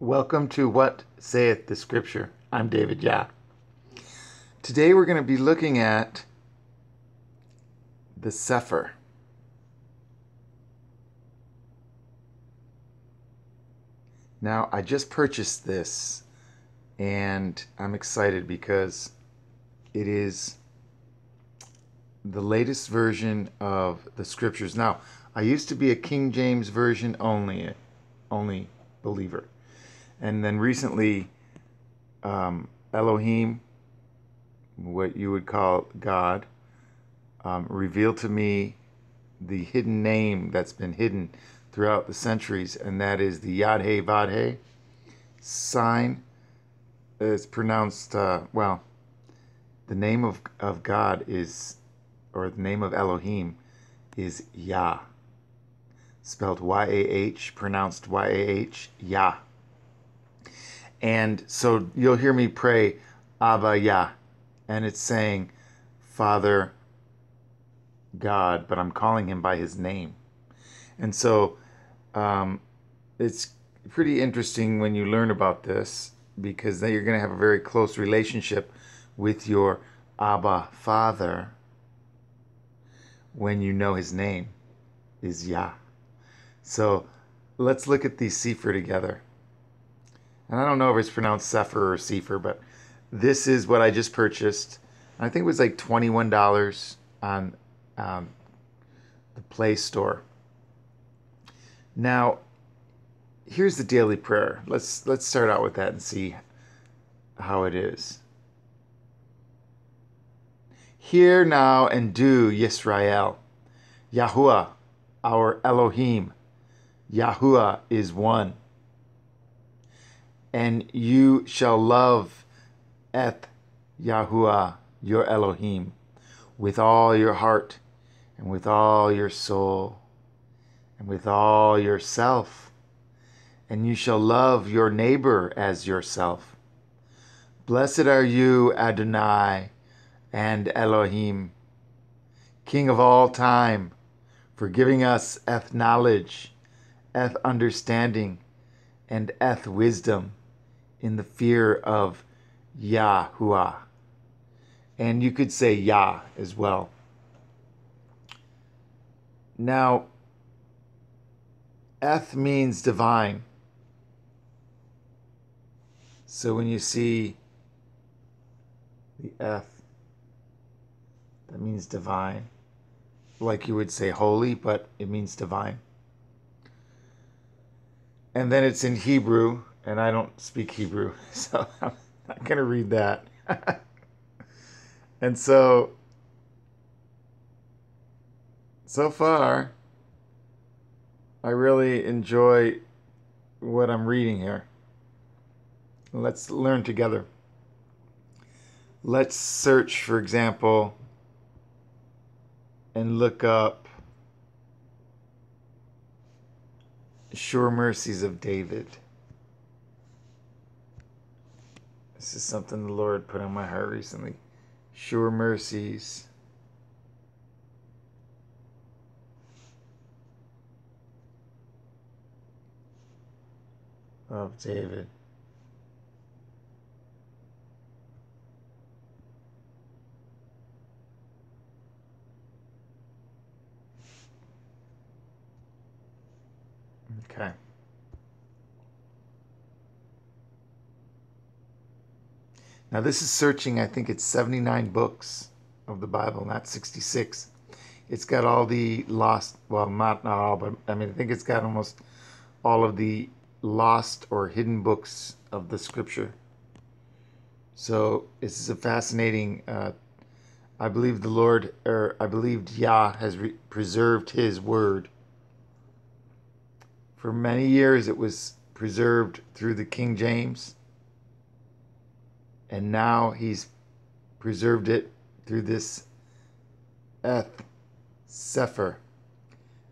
Welcome to What Saith the Scripture. I'm David Yah. Today we're going to be looking at the Cepher. Now, I just purchased this and I'm excited because it is the latest version of the scriptures. Now, I used to be a King James version only only believer. And then recently um, Elohim, what you would call God, um, revealed to me the hidden name that's been hidden throughout the centuries, and that is the Yad He Vad He sign. It's pronounced, uh, well, the name of, of God is, or the name of Elohim is Yah. Spelled Y A H, pronounced Y A H, Yah. And so you'll hear me pray, Abba Yah. And it's saying, Father God, but I'm calling him by his name. And so um, it's pretty interesting when you learn about this because then you're going to have a very close relationship with your Abba Father when you know his name is Yah. So let's look at these Cepher together. And I don't know if it's pronounced Sefer or Sefer, but this is what I just purchased. I think it was like $21 on um, the Play Store. Now, here's the daily prayer. Let's let's start out with that and see how it is. Hear now and do, Yisrael. Yahuwah, our Elohim. Yahuwah is one. And you shall love Eth Yahuwah, your Elohim, with all your heart and with all your soul and with all yourself. And you shall love your neighbor as yourself. Blessed are you, Adonai and Elohim, King of all time, for giving us eth knowledge, eth understanding, and eth wisdom in the fear of Yahuwah. And you could say Yah as well. Now, eth means divine. So when you see the eth, that means divine. Like you would say holy, but it means divine. And then it's in Hebrew, and I don't speak Hebrew, so I'm not going to read that. and so so far, I really enjoy what I'm reading here. Let's learn together. Let's search, for example, and look up Sure Mercies of David. This is something the Lord put on my heart recently. Sure Mercies of David. Okay. Now, this is searching, I think it's 79 books of the Bible, not 66. It's got all the lost, well, not, not all, but I mean, I think it's got almost all of the lost or hidden books of the scripture. So this is a fascinating. Uh, I believe the Lord, or I believe Yah has re- preserved His word. For many years, it was preserved through the King James, and now He's preserved it through this Eth Cepher.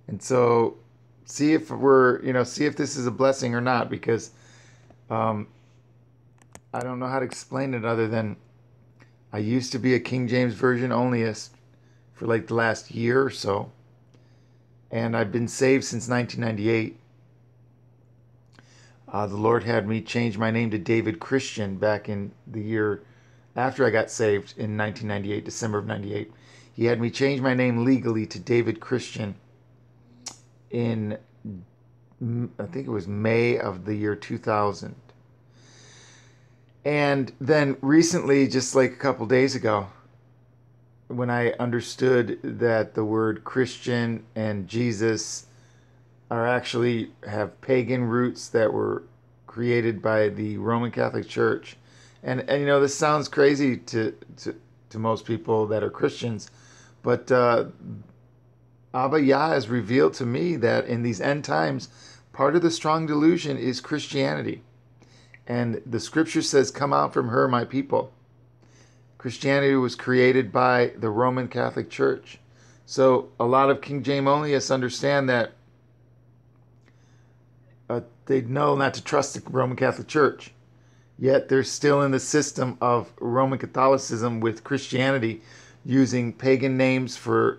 And so see if we're you know see if this is a blessing or not because um, I don't know how to explain it other than I used to be a King James version onlyist for like the last year or so, and I've been saved since 1998. Uh, the Lord had me change my name to David Christian back in the year after I got saved in 1998, December of 98. He had me change my name legally to David Christian in, I think it was May of the year 2000. And then recently, just like a couple days ago, when I understood that the word Christian and Jesus are actually have pagan roots that were created by the Roman Catholic Church. And and you know this sounds crazy to to, to most people that are Christians, but uh, Abba Yah has revealed to me that in these end times, part of the strong delusion is Christianity. And the scripture says, Come out from her, my people. Christianity was created by the Roman Catholic Church. So a lot of King James onlyists understand that uh, they know not to trust the Roman Catholic Church. Yet they're still in the system of Roman Catholicism with Christianity using pagan names for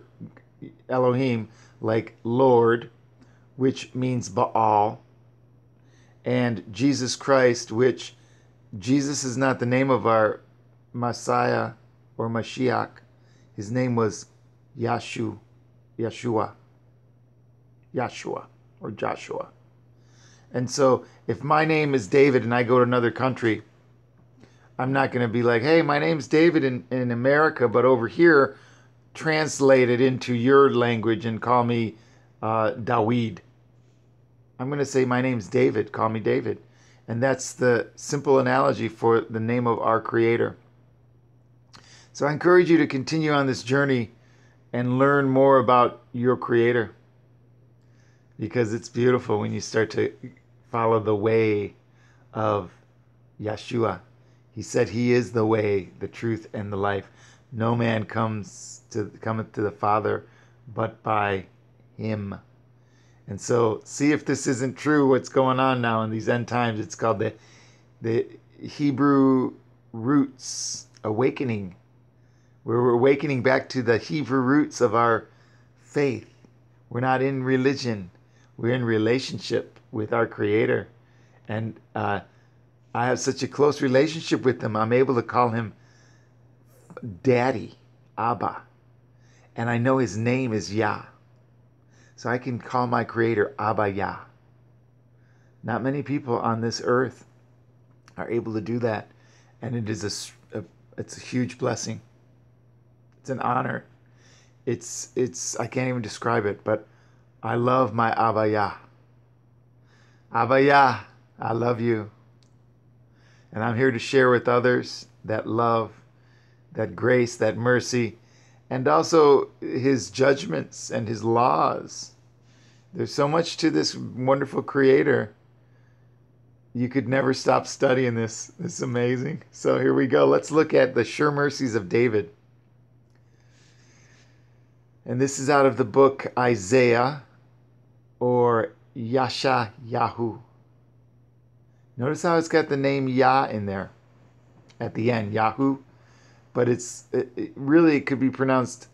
Elohim, like Lord, which means Baal, and Jesus Christ, which Jesus is not the name of our Messiah or Mashiach. His name was Yashu, Yeshua, Yeshua, or Joshua. And so if my name is David and I go to another country, I'm not going to be like, hey, my name's David in, in America, but over here, translate it into your language and call me uh, Dawid. I'm going to say, my name's David, call me David. And that's the simple analogy for the name of our Creator. So I encourage you to continue on this journey and learn more about your Creator because it's beautiful when you start to follow the way of Yeshua. He said he is the way, the truth, and the life. No man comes to cometh to the Father but by him. And so see if this isn't true what's going on now in these end times. It's called the the Hebrew roots awakening we're awakening back to the Hebrew roots of our faith. We're not in religion, we're in relationship with our Creator. And uh, I have such a close relationship with Him, I'm able to call Him Daddy, Abba. And I know His name is Yah. So I can call my Creator Abba Yah. Not many people on this earth are able to do that. And it is a, a it's a huge blessing. It's an honor. It's it's I can't even describe it, but I love my Abba Abaya. Abba Yah, I love you. And I'm here to share with others that love, that grace, that mercy, and also his judgments and his laws. There's so much to this wonderful creator. You could never stop studying this. It's amazing. So here we go. Let's look at the sure mercies of David. And this is out of the book Isaiah or Yasha Yahu. Notice how it's got the name Yah in there at the end, Yahoo, but it's it, it really it could be pronounced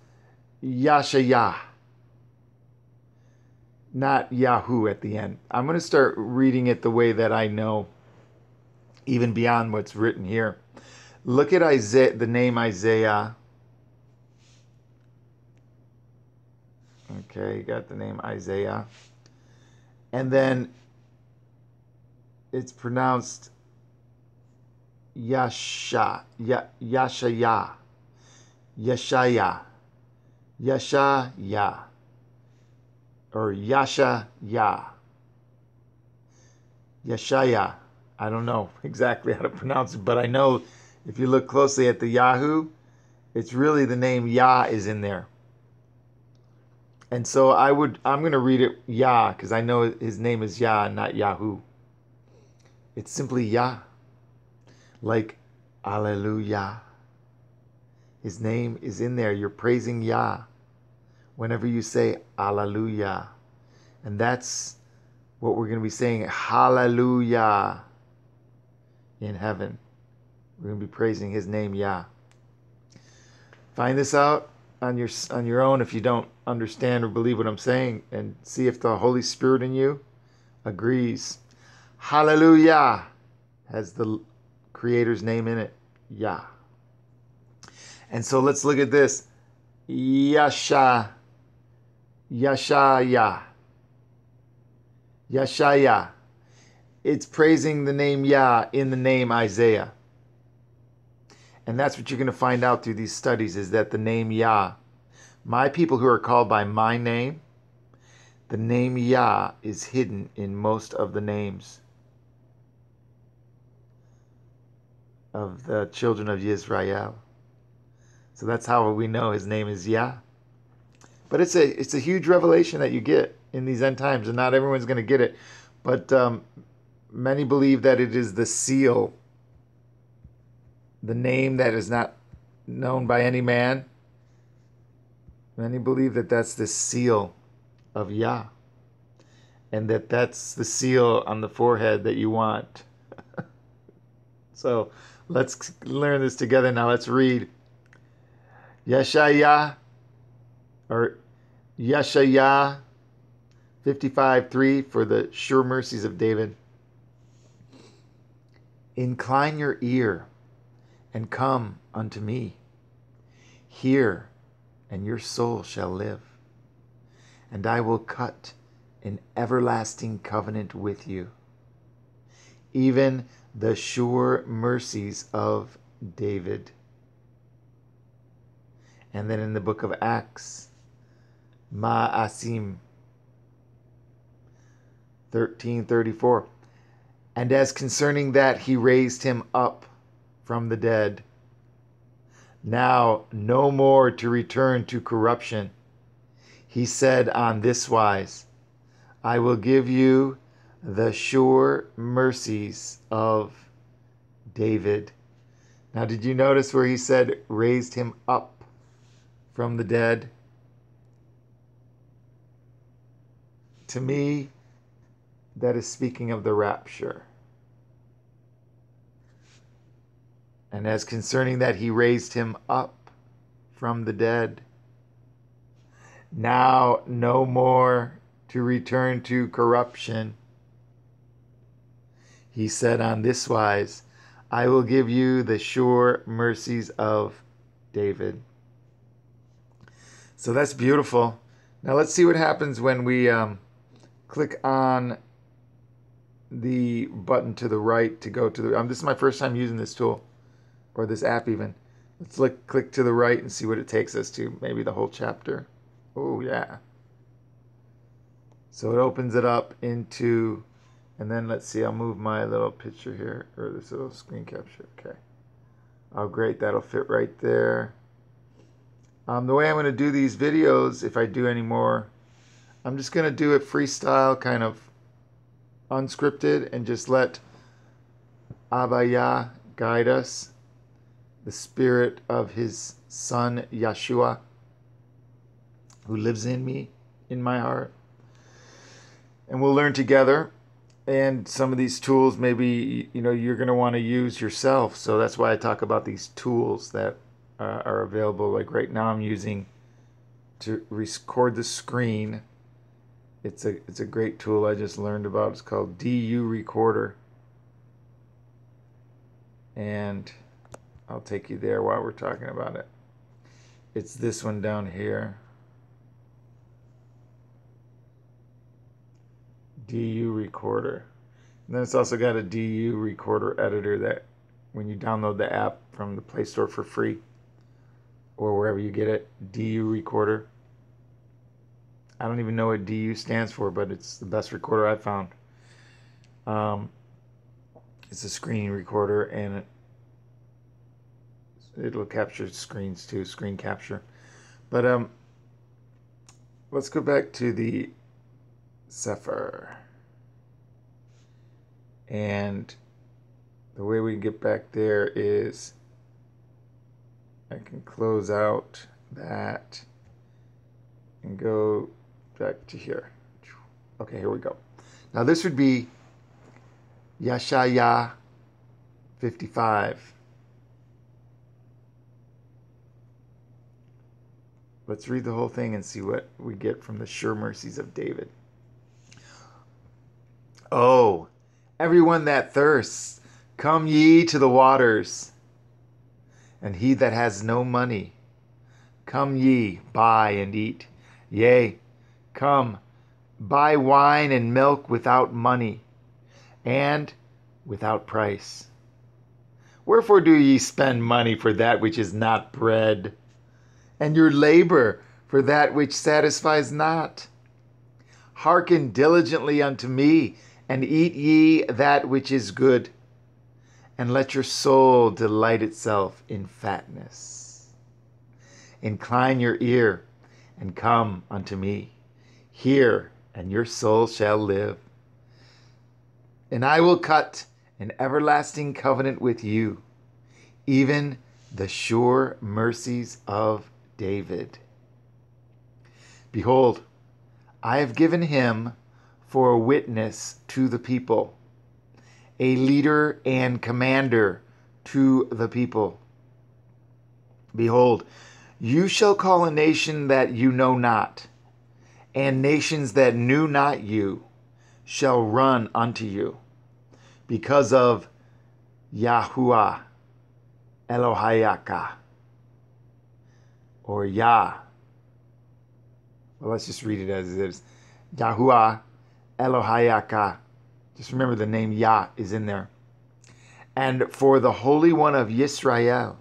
Yasha Yah, not Yahoo at the end. I'm going to start reading it the way that I know, even beyond what's written here. Look at Isaiah, the name Isaiah Okay, you got the name Isaiah. And then it's pronounced Yasha, ya, Yashaya, Yashaya, Yashaya, or Yasha Ya, Yashaya. I don't know exactly how to pronounce it, but I know if you look closely at the Yahoo, it's really the name Yah is in there. And so I would, I'm going to read it Yah because I know his name is Yah, not Yahoo. It's simply Yah. Like Alleluia. His name is in there. You're praising Yah whenever you say Alleluia. And that's what we're going to be saying Hallelujah in heaven. We're to be praising his name, Yah. Find this out on your on your own if you don't understand or believe what I'm saying and see if the Holy Spirit in you agrees. Hallelujah has the creator's name in it. Yah. And so let's look at this. Yasha. Yashaya. Yashaya. It's praising the name Yah in the name Isaiah. And that's what you're going to find out through these studies is that the name Yah, my people who are called by my name, the name Yah is hidden in most of the names of the children of Israel. So that's how we know his name is Yah. But it's a it's a huge revelation that you get in these end times, and not everyone's going to get it. But um, many believe that it is the seal, the name that is not known by any man. Many believe that that's the seal of Yah, and that that's the seal on the forehead that you want. so let's learn this together now. Let's read Yeshaya or Yeshaya 55 3 for the sure mercies of David. Incline your ear and come unto me. Hear, and your soul shall live. And I will cut an everlasting covenant with you, even the sure mercies of David. And then in the book of Acts, Ma'asim 1334. And as concerning that he raised him up from the dead, now no more to return to corruption. He said on this wise, I will give you the sure mercies of David. Now, did you notice where he said, raised him up from the dead? To me, that is speaking of the rapture. And as concerning that, he raised him up from the dead. Now, no more to return to corruption. He said on this wise, I will give you the sure mercies of David. So that's beautiful. Now let's see what happens when we um, click on the button to the right to go to the. Um, this is my first time using this tool, or this app even. Let's look, click to the right and see what it takes us to. Maybe the whole chapter. Oh yeah. So it opens it up into, and then let's see. I'll move my little picture here or this little screen capture. Okay. Oh great, that'll fit right there. Um, the way I'm going to do these videos, if I do any more, I'm just going to do it freestyle, kind of unscripted, and just let Abba Yah guide us, the spirit of his son Yeshua, who lives in me, in my heart. And we'll learn together. And some of these tools, maybe you know, you're going to want to use yourself. So that's why I talk about these tools that uh, are available. Like right now, I'm using to record the screen it's a it's a great tool I just learned about. It's called DU Recorder. And I'll take you there while we're talking about it. It's this one down here. DU Recorder. And then it's also got a DU Recorder editor that when you download the app from the Play Store for free or wherever you get it, DU Recorder I don't even know what DU stands for, but it's the best recorder I've found. Um, it's a screen recorder and it, will capture screens too, screen capture. But um, let's go back to the Cepher. And the way we get back there is I can close out that and go back to here. Okay, here we go. Now this would be Yashaya 55. Let's read the whole thing and see what we get from the sure mercies of David. Oh, Everyone that thirsts, come ye to the waters. And he that has no money, come ye, buy and eat. Yea, come, buy wine and milk without money, and without price. Wherefore do ye spend money for that which is not bread, and your labor for that which satisfies not? Hearken diligently unto me, and eat ye that which is good, and let your soul delight itself in fatness. Incline your ear, and come unto me. Hear, and your soul shall live. And I will cut an everlasting covenant with you, even the sure mercies of David. Behold, I have given him for a witness to the people, a leader and commander to the people. Behold, you shall call a nation that you know not, and nations that knew not you shall run unto you, because of Yahuwah Elohayaka, or Yah. Well, let's just read it as it is. Yahuwah Elohayaka. Just remember the name Yah is in there. And for the Holy One of Yisrael,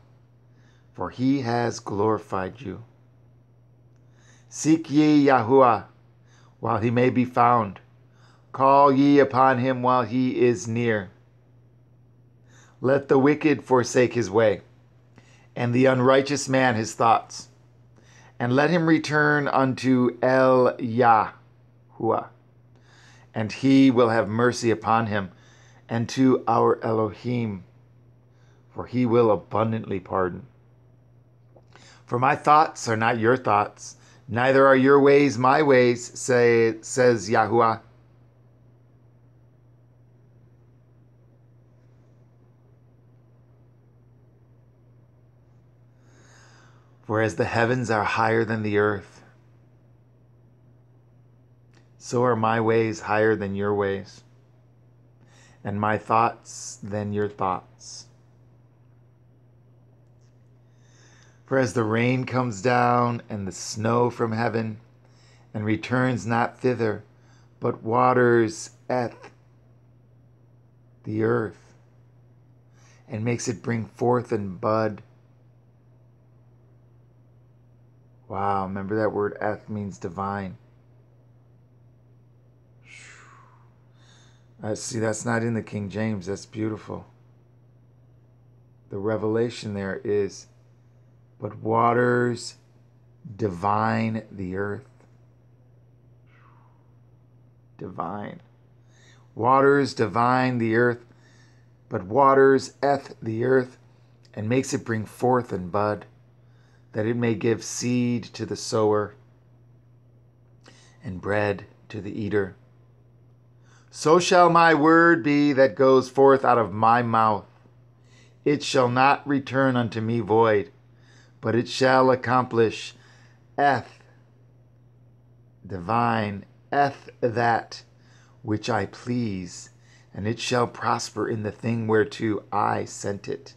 for he has glorified you. Seek ye Yahuwah while he may be found. Call ye upon him while he is near. Let the wicked forsake his way, and the unrighteous man his thoughts, and let him return unto El Yahuwah and he will have mercy upon him, and to our Elohim, for he will abundantly pardon. For my thoughts are not your thoughts, neither are your ways my ways, say, says Yahuwah. For as the heavens are higher than the earth, so are my ways higher than your ways, and my thoughts than your thoughts. For as the rain comes down and the snow from heaven, and returns not thither, but waters eth the earth, and makes it bring forth and bud. Wow, remember that word eth means divine. I uh, see, that's not in the King James. That's beautiful. The revelation there is, but waters divine the earth. Divine. Waters divine the earth, but waters eth the earth and makes it bring forth and bud, that it may give seed to the sower and bread to the eater. So shall my word be that goes forth out of my mouth. It shall not return unto me void, but it shall accomplish eth divine eth that which I please, and it shall prosper in the thing whereto I sent it.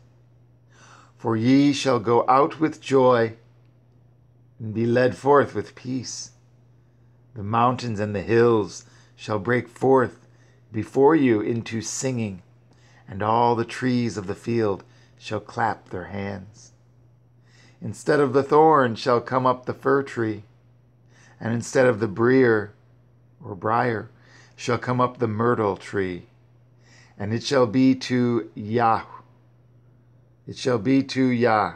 For ye shall go out with joy and be led forth with peace. The mountains and the hills shall break forth before you into singing, and all the trees of the field shall clap their hands. Instead of the thorn shall come up the fir tree, and instead of the brier or briar shall come up the myrtle tree, and it shall be to Yah. It shall be to Yah.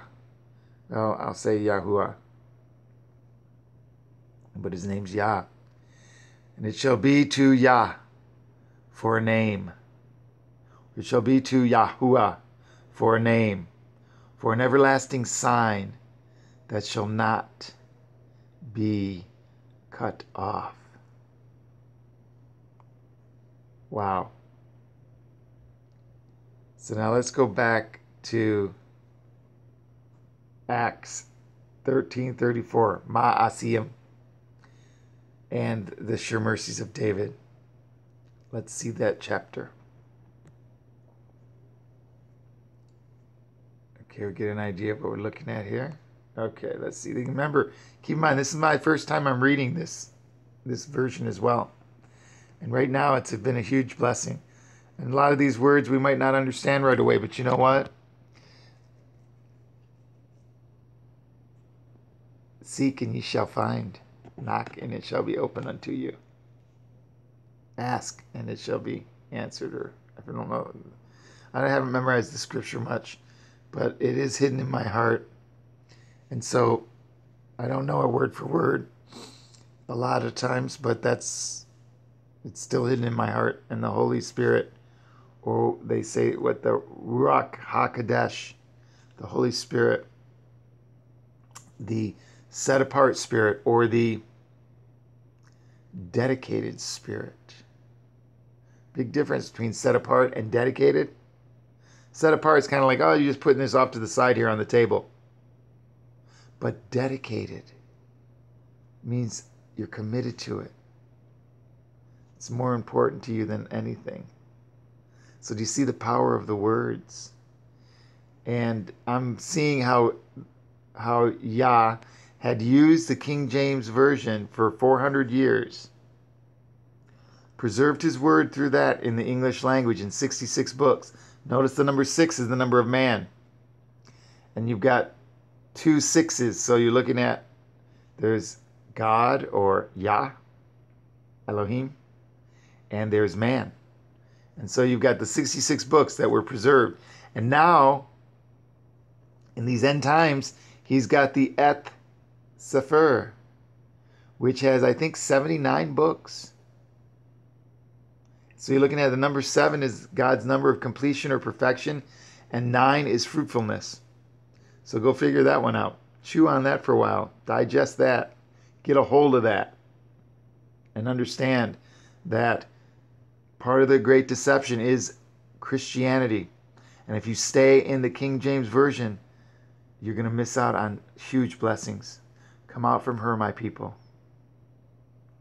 Oh, I'll say Yahuwah. But his name's Yah. And it shall be to Yah for a name. It shall be to Yahuwah for a name, for an everlasting sign that shall not be cut off. Wow. So now let's go back to Acts 13:34, Ma'asim, and the sure mercies of David. Let's see that chapter. Okay, we get an idea of what we're looking at here. Okay, let's see. Remember, keep in mind, this is my first time I'm reading this, this version as well. And right now, it's been a huge blessing. And a lot of these words we might not understand right away, but you know what? Seek and ye shall find. Knock and it shall be open unto you. Ask and it shall be answered. Or I don't know. I haven't memorized the scripture much, but it is hidden in my heart. And so I don't know it word for word a lot of times, but that's it's still hidden in my heart. And the Holy Spirit, or they say what the Ruach Hakodesh, the Holy Spirit, the set apart spirit, or the dedicated spirit. Big difference between set apart and dedicated. Set apart is kind of like, oh, you're just putting this off to the side here on the table. But dedicated means you're committed to it. It's more important to you than anything. So, do you see the power of the words? And I'm seeing how how Yah had used the King James Version for 400 years, preserved his word through that in the English language in 66 books. Notice the number six is the number of man. And you've got two sixes, so you're looking at there's God or Yah, Elohim, and there's man. And so you've got the 66 books that were preserved. And now, in these end times, he's got the Eth Cepher, which has, I think, 79 books. So you're looking at the number seven is God's number of completion or perfection, and nine is fruitfulness. So go figure that one out. Chew on that for a while. Digest that. Get a hold of that. And understand that part of the great deception is Christianity. And if you stay in the King James Version, you're going to miss out on huge blessings. Come out from her, my people,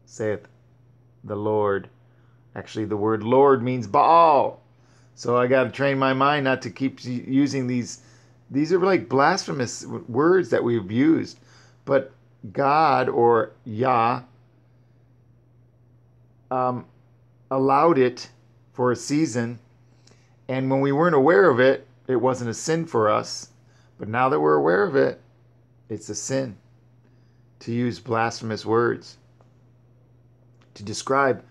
saith the Lord. Actually, the word Lord means Baal. So I got to train my mind not to keep using these. These are like blasphemous words that we've used. But God or Yah um, allowed it for a season. And when we weren't aware of it, it wasn't a sin for us. But now that we're aware of it, it's a sin to use blasphemous words to describe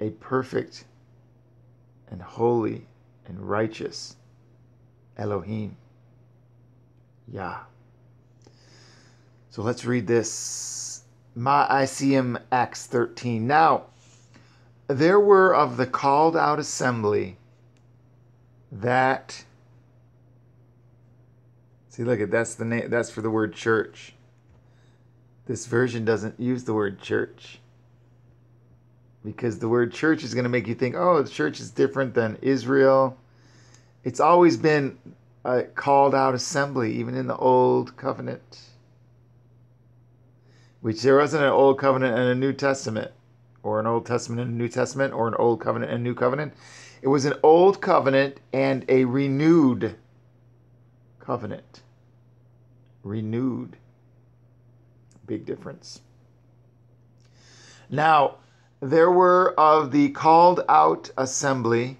a perfect and holy and righteous Elohim, Yah. So let's read this. Maasiyim Acts 13. Now, there were of the called out assembly that see look at that's the name that's for the word church this version doesn't use the word church because the word church is going to make you think, oh, the church is different than Israel. It's always been a called out assembly, even in the Old Covenant, which there wasn't an Old Covenant and a New Testament, or an Old Testament and a New Testament, or an Old Covenant and a New Covenant. It was an Old Covenant and a renewed covenant. Renewed. Big difference. Now, there were of the called out assembly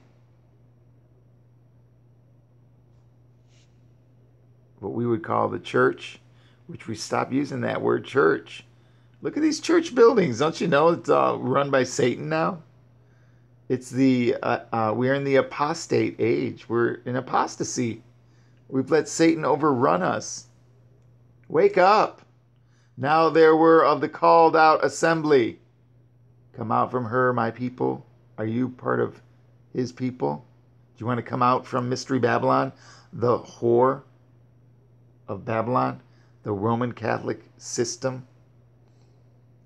what we would call the church, which we stopped using that word church. Look at these church buildings. Don't you know it's uh, run by Satan now? It's the uh, uh, we're in the apostate age. We're in apostasy. We've let Satan overrun us. Wake up. Now there were of the called out assembly Come out from her, my people. Are you part of his people? Do you want to come out from Mystery Babylon, the whore of Babylon, the Roman Catholic system,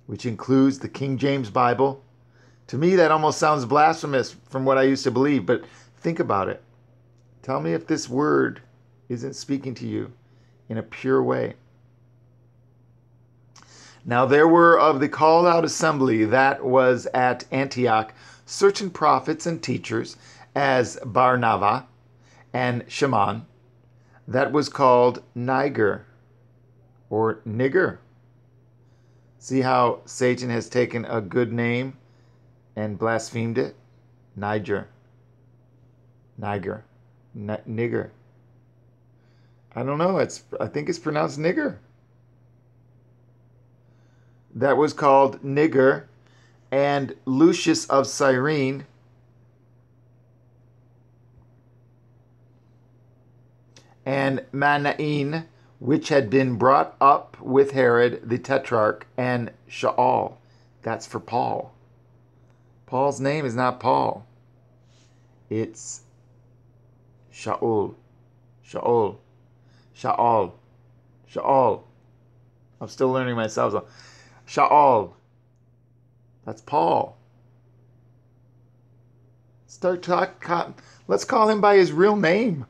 which includes the King James Bible? To me, that almost sounds blasphemous from what I used to believe, but think about it. Tell me if this word isn't speaking to you in a pure way. Now there were of the called out assembly that was at Antioch certain prophets and teachers, as Barnava and Shimon, that was called Niger or Nigger. See how Satan has taken a good name and blasphemed it? Niger. Niger. N- nigger. I don't know. It's I think it's pronounced nigger. That was called nigger, and Lucius of Cyrene and Manaen, which had been brought up with Herod the Tetrarch, and Shaul. That's for Paul. Paul's name is not Paul. It's Shaul. Shaul. Shaul. Shaul. I'm still learning myself. So. Shaul. That's Paul. Start talk. Let's call him by his real name.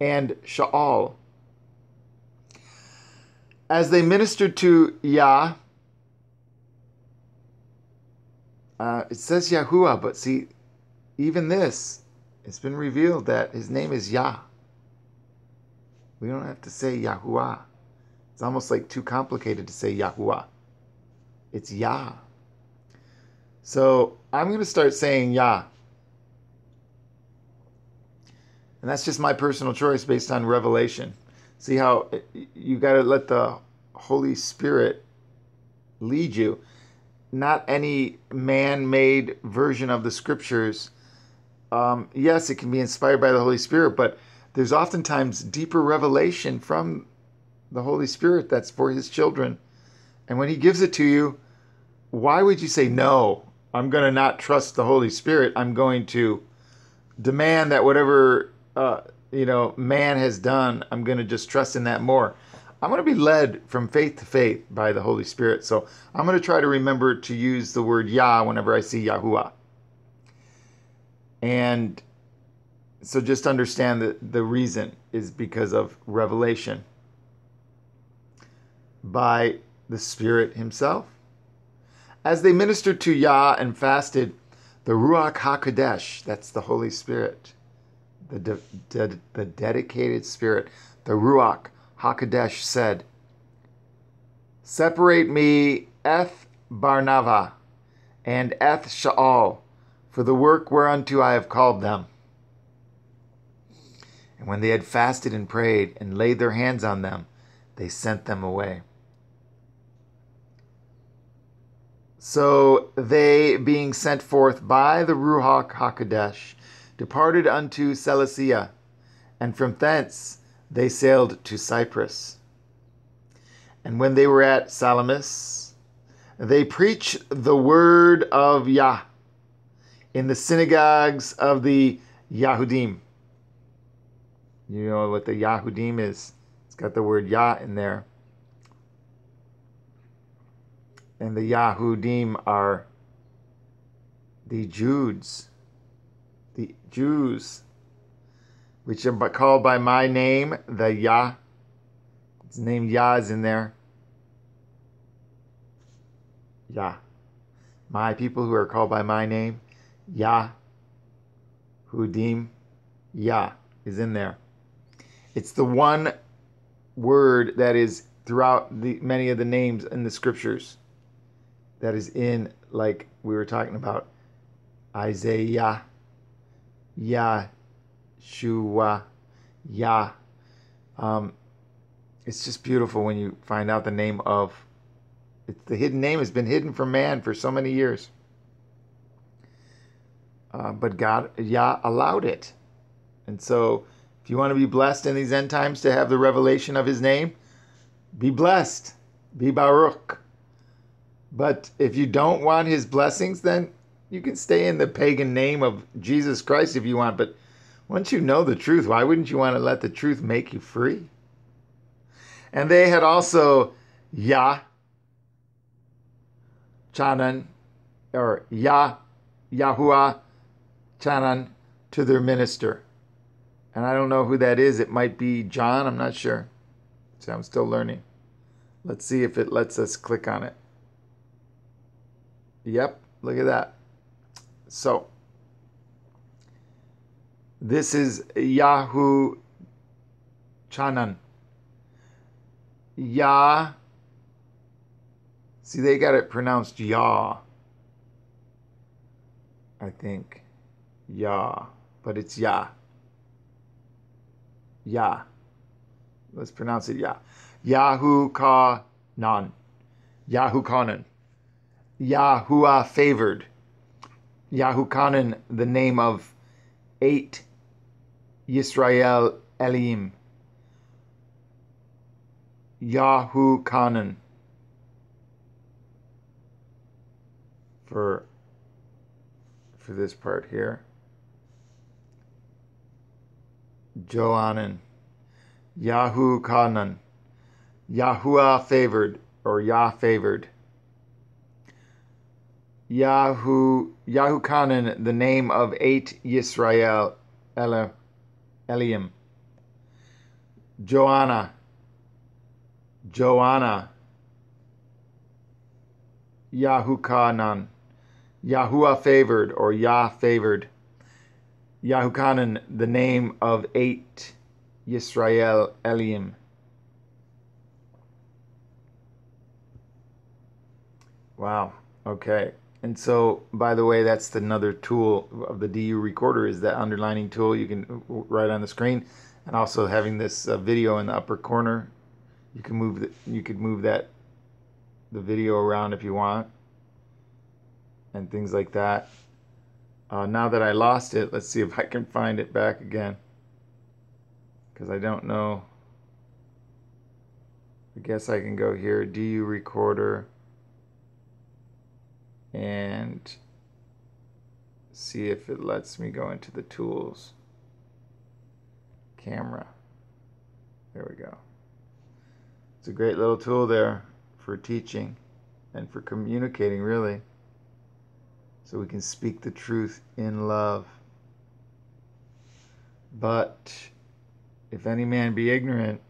And Shaul. As they ministered to Yah, uh, it says Yahuwah, but see, even this, it's been revealed that his name is Yah. We don't have to say Yahuwah. It's almost like too complicated to say Yahuwah. It's Yah. So I'm going to start saying Yah. And that's just my personal choice based on revelation. See how you got to let the Holy Spirit lead you. Not any man made version of the scriptures. Um, yes, it can be inspired by the Holy Spirit, but there's oftentimes deeper revelation from the Holy Spirit that's for his children. And when he gives it to you, why would you say, no, I'm going to not trust the Holy Spirit? I'm going to demand that whatever, uh, you know, man has done, I'm going to just trust in that more. I'm going to be led from faith to faith by the Holy Spirit. So I'm going to try to remember to use the word Yah whenever I see Yahuwah. And so just understand that the reason is because of revelation by the Spirit Himself. As they ministered to Yah and fasted, the Ruach HaKodesh, that's the Holy Spirit, the, de- de- the dedicated Spirit, the Ruach HaKodesh said, Separate me, Eth Barnava, and Eth Shaul, for the work whereunto I have called them. And when they had fasted and prayed and laid their hands on them, they sent them away. So they, being sent forth by the Ruach HaKodesh, departed unto Cilicia, and from thence they sailed to Cyprus. And when they were at Salamis, they preached the word of Yah in the synagogues of the Yahudim. You know what the Yahudim is? It's got the word Yah in there. And the Yahudim are the Jews, the Jews, which are called by my name, the Yah. Its name Yah is in there. Yah. My people who are called by my name, Yah. Hudim, Yah is in there. It's the one word that is throughout the many of the names in the scriptures that is in like we were talking about Isaiah, Yahshua, Yah. Um, it's just beautiful when you find out the name of it's the hidden name has been hidden from man for so many years. Uh, but God, Yah allowed it. And so, if you want to be blessed in these end times to have the revelation of His name, be blessed, be Baruch. But if you don't want His blessings, then you can stay in the pagan name of Jesus Christ if you want. But once you know the truth, why wouldn't you want to let the truth make you free? And they had also Yah, Chanan, or Yah, Yahuwah, Chanan to their minister. And I don't know who that is. It might be John. I'm not sure. So I'm still learning. Let's see if it lets us click on it. Yep, look at that. So this is Yahoo Chanan. Yah. See, they got it pronounced Yah. I think. Yah. But it's Yah. Yah. Let's pronounce it Yah. Yahoo Ka Nan. Yahu Kanan. Yahuwah favored. Yahukanan, the name of eight Yisrael Elim. Yahukanan. For for this part here. Joanan. Yahukanan. Yahuwah favored or Yah favored. Yahu Yahukanan, the name of eight Yisrael Ele, Eliam. Joanna. Joanna. Yahukanan. Yahuwah favored or Yah favored. Yahukanan, the name of eight Yisrael Eliam. Wow. Okay. And so, by the way, that's another tool of the DU recorder is that underlining tool you can write on the screen, and also having this uh, video in the upper corner. You can move the, you could move that the video around if you want, and things like that. Uh, now that I lost it, let's see if I can find it back again, because I don't know. I guess I can go here, DU recorder and see if it lets me go into the tools. Camera. There we go. It's a great little tool there for teaching and for communicating really so we can speak the truth in love. But if any man be ignorant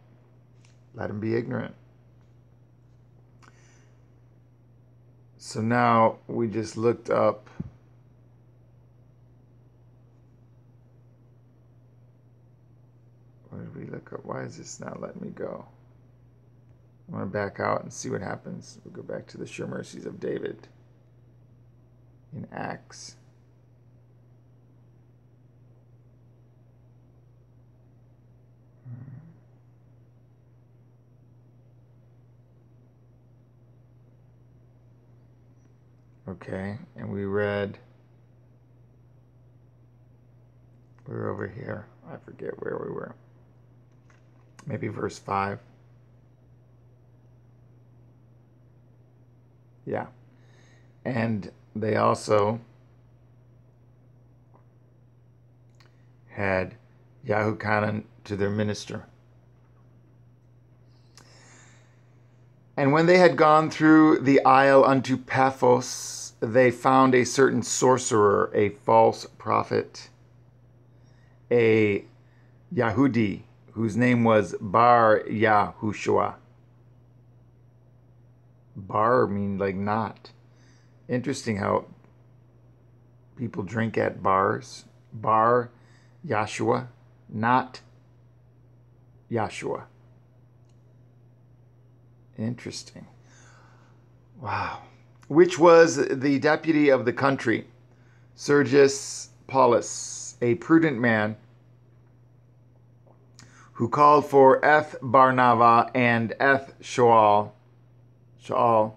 let him be ignorant So now we just looked up what did we look up? Why is this not letting me go? I'm going to back out and see what happens. We'll go back to the sure mercies of David in Acts. Okay, and we read, we are over here. I forget where we were. Maybe verse 5. Yeah. And they also had Yahukanan to their minister. And when they had gone through the isle unto Paphos, they found a certain sorcerer, a false prophet, a Yahudi, whose name was Bar Yahushua. Bar mean like not. Interesting how people drink at bars. Bar Yahshua, not Yahshua. Interesting. Wow which was the deputy of the country, Sergius Paulus, a prudent man who called for Eth Barnava and Eth Shaul. Shaul.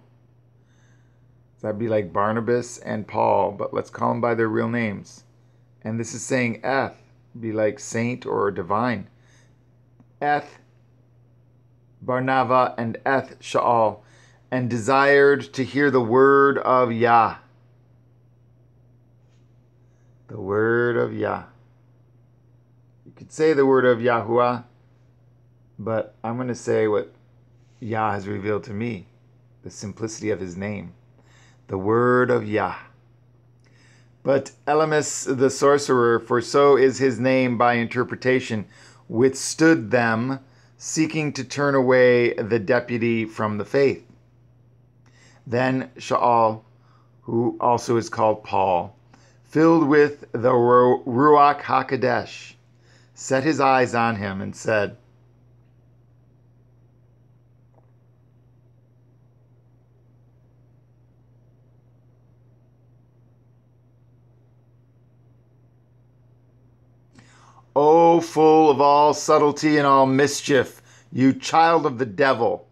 That'd be like Barnabas and Paul, but let's call them by their real names. And this is saying Eth, be like saint or divine. Eth Barnava and Eth Shaul and desired to hear the word of Yah. The word of Yah. You could say the word of Yahuwah, but I'm going to say what Yah has revealed to me the simplicity of his name. The word of Yah. But Elymas the sorcerer, for so is his name by interpretation, withstood them, seeking to turn away the deputy from the faith. Then Shaul, who also is called Paul, filled with the Ruach HaKodesh, set his eyes on him and said, O full of all subtlety and all mischief, you child of the devil,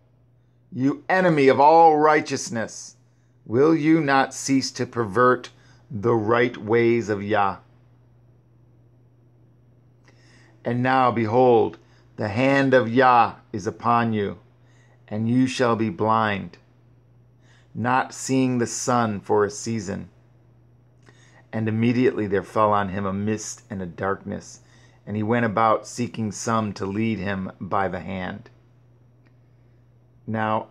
you enemy of all righteousness, will you not cease to pervert the right ways of Yah? And now, behold, the hand of Yah is upon you, and you shall be blind, not seeing the sun for a season. And immediately there fell on him a mist and a darkness, and he went about seeking some to lead him by the hand. Now,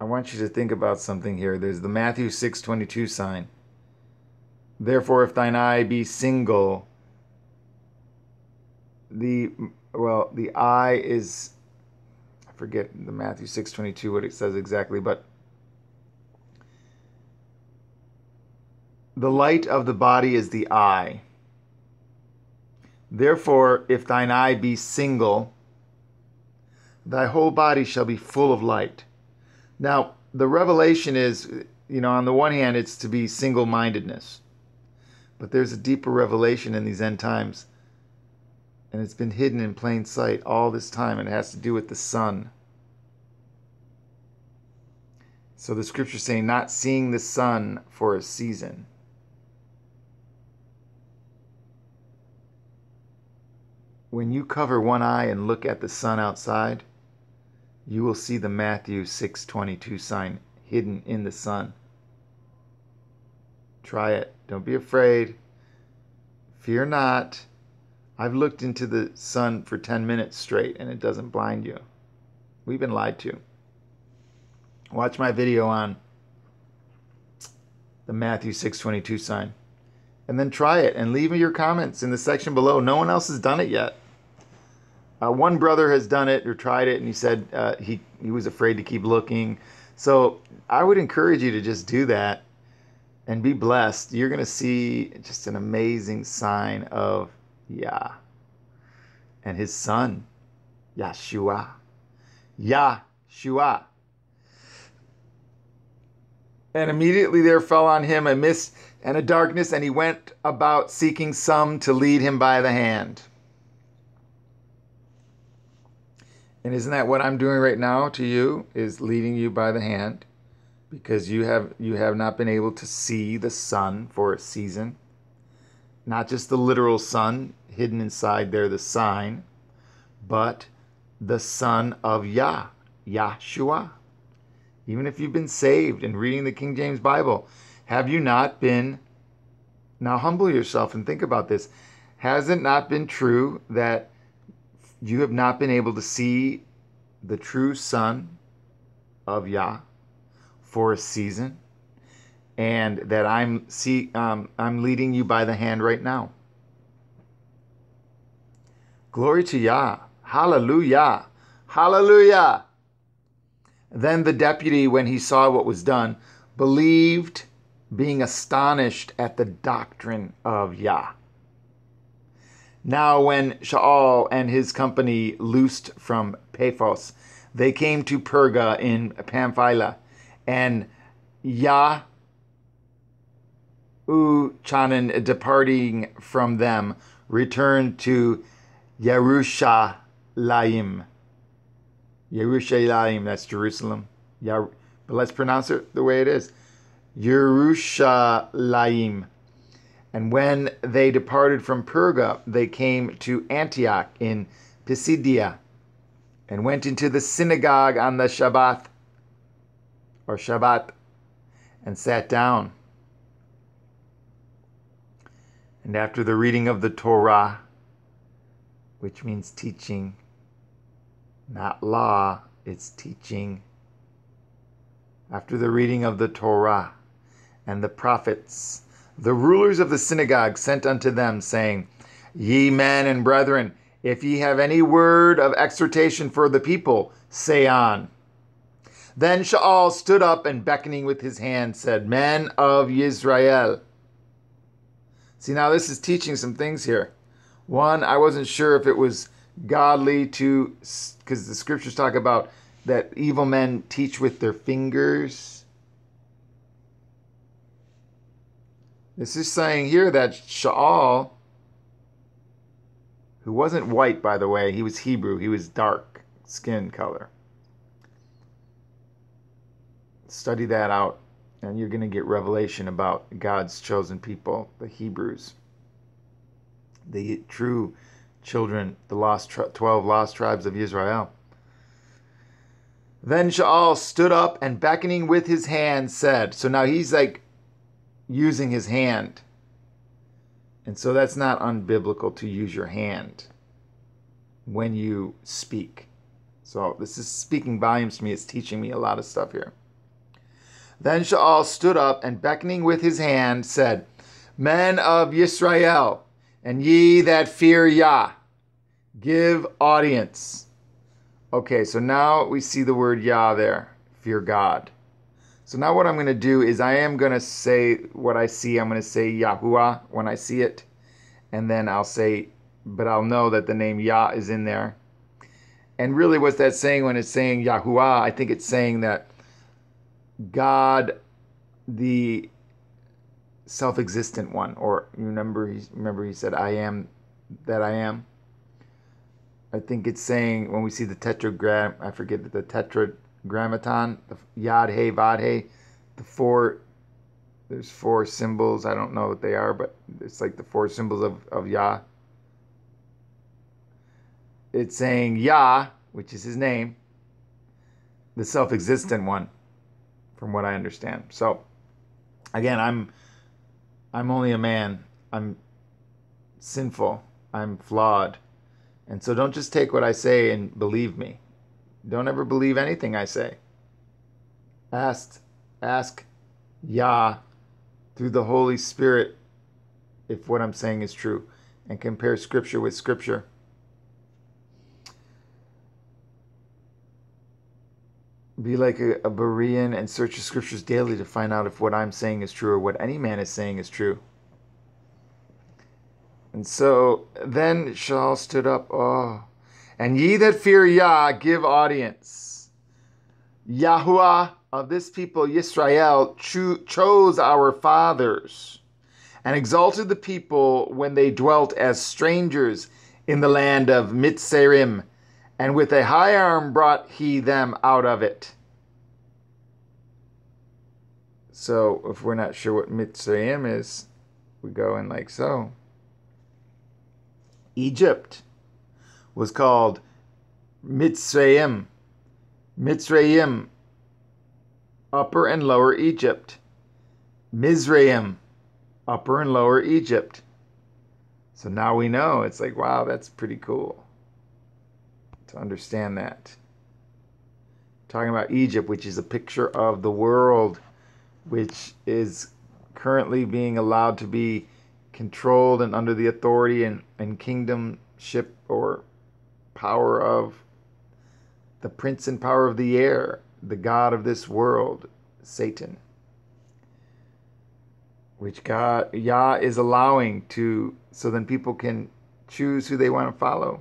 I want you to think about something here. There's the Matthew 6:22 sign. Therefore, if thine eye be single, the well, the eye is I forget the Matthew 6:22 what it says exactly, but the light of the body is the eye. Therefore, if thine eye be single, thy whole body shall be full of light. Now, the revelation is, you know, on the one hand, it's to be single mindedness. But there's a deeper revelation in these end times and it's been hidden in plain sight all this time, and it has to do with the sun. So the scripture saying, not seeing the sun for a season. When you cover one eye and look at the sun outside, you will see the Matthew 6:22 sign hidden in the sun. Try it. Don't be afraid. Fear not. I've looked into the sun for 10 minutes straight and it doesn't blind you. We've been lied to. Watch my video on the Matthew 6:22 sign. And then try it and leave me your comments in the section below. No one else has done it yet. Uh, one brother has done it or tried it and he said uh, he, he was afraid to keep looking. So I would encourage you to just do that and be blessed. You're going to see just an amazing sign of Yah. And his son, Yeshua. Yahshua. And immediately there fell on him a mist and a darkness, and he went about seeking some to lead him by the hand. And isn't that what I'm doing right now to you? Is leading you by the hand because you have you have not been able to see the sun for a season. Not just the literal sun, hidden inside there, the sign, but the Son of Yah, Yahshua. Even if you've been saved and reading the King James Bible, have you not been? Now humble yourself and think about this. Has it not been true that you have not been able to see the true Son of Yah for a season? And that I'm see um, I'm leading you by the hand right now. Glory to Yah. Hallelujah. Hallelujah. Then the deputy, when he saw what was done, believed, being astonished at the doctrine of Yah. Now, when Shaul and his company loosed from Paphos, they came to Perga in Pamphylia, and Yah Uchanan, departing from them, returned to Yerushalayim. Yerushalayim, that's Jerusalem. Yer- but let's pronounce it the way it is. Yerushalayim. And when they departed from Perga, they came to Antioch in Pisidia and went into the synagogue on the Shabbat or Shabbat and sat down. And after the reading of the Torah, which means teaching, not law, it's teaching. After the reading of the Torah and the prophets, the rulers of the synagogue sent unto them, saying, Ye men and brethren, if ye have any word of exhortation for the people, say on. Then Shaul stood up and beckoning with his hand said, Men of Israel. See, now this is teaching some things here. One, I wasn't sure if it was godly to, because the scriptures talk about that evil men teach with their fingers. This is saying here that Shaul who wasn't white, by the way. He was Hebrew. He was dark skin color. Study that out, and you're going to get revelation about God's chosen people, the Hebrews, the true children, the lost 12 lost tribes of Israel. Then Shaul stood up and beckoning with his hand said, So now he's like using his hand. And so that's not unbiblical to use your hand when you speak. So this is speaking volumes to me. It's teaching me a lot of stuff here. Then Shaul stood up and beckoning with his hand said, Men of Israel, and ye that fear Yah, give audience. Okay, so now we see the word Yah there, fear God. So now what I'm going to do is I am going to say what I see. I'm going to say Yahuwah when I see it. And then I'll say, but I'll know that the name Yah is in there. And really what's that saying when it's saying Yahuwah? I think it's saying that God, the self-existent one, or you remember he remember he said, "I am that I am." I think it's saying when we see the tetragram, I forget the tetragrammaton, the Yad He Vad He, the four. There's four symbols. I don't know what they are, but it's like the four symbols of of Yah. It's saying Yah, which is his name, the self-existent one from what I understand. So again, I'm I'm only a man. I'm sinful. I'm flawed. And so don't just take what I say and believe me. Don't ever believe anything I say. Ask ask Yah through the Holy Spirit if what I'm saying is true and compare scripture with scripture. be like a, a Berean and search the scriptures daily to find out if what I'm saying is true or what any man is saying is true. And so then Shaul stood up, oh, and ye that fear Yah, give audience. Yahuwah of this people, Yisrael, cho- chose our fathers and exalted the people when they dwelt as strangers in the land of Mitzrayim and with a high arm brought he them out of it. So if we're not sure what Mitzrayim is, we go in like so. Egypt was called Mitzrayim. Mitzrayim, upper and lower Egypt. Mizraim, upper and lower Egypt. So now we know. It's like, wow, that's pretty cool to understand that. Talking about Egypt, which is a picture of the world, which is currently being allowed to be controlled and under the authority and, and kingdomship or power of the prince and power of the air, the God of this world, Satan. Which God Yah is allowing to so then people can choose who they want to follow.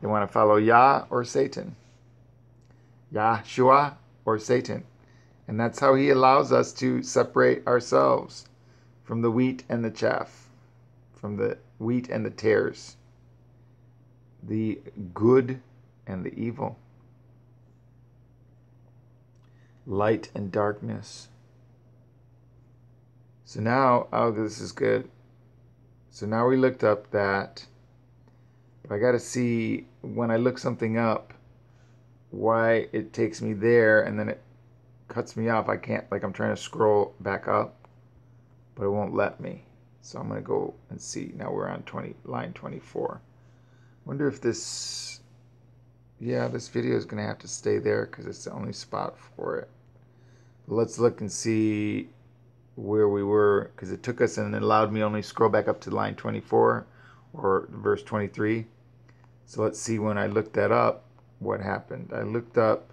They want to follow Yah or Satan. Yahshua or Satan. And that's how he allows us to separate ourselves from the wheat and the chaff, from the wheat and the tares, the good and the evil, light and darkness. So now, oh, this is good. So now we looked up that I got to see when I look something up why it takes me there and then it cuts me off. I can't, like I'm trying to scroll back up, but it won't let me. So I'm going to go and see. Now we're on 20, line 24. Wonder if this, yeah, this video is going to have to stay there because it's the only spot for it. Let's look and see where we were because it took us and it allowed me only scroll back up to line 24 or verse 23. So let's see when I looked that up, what happened. I looked up,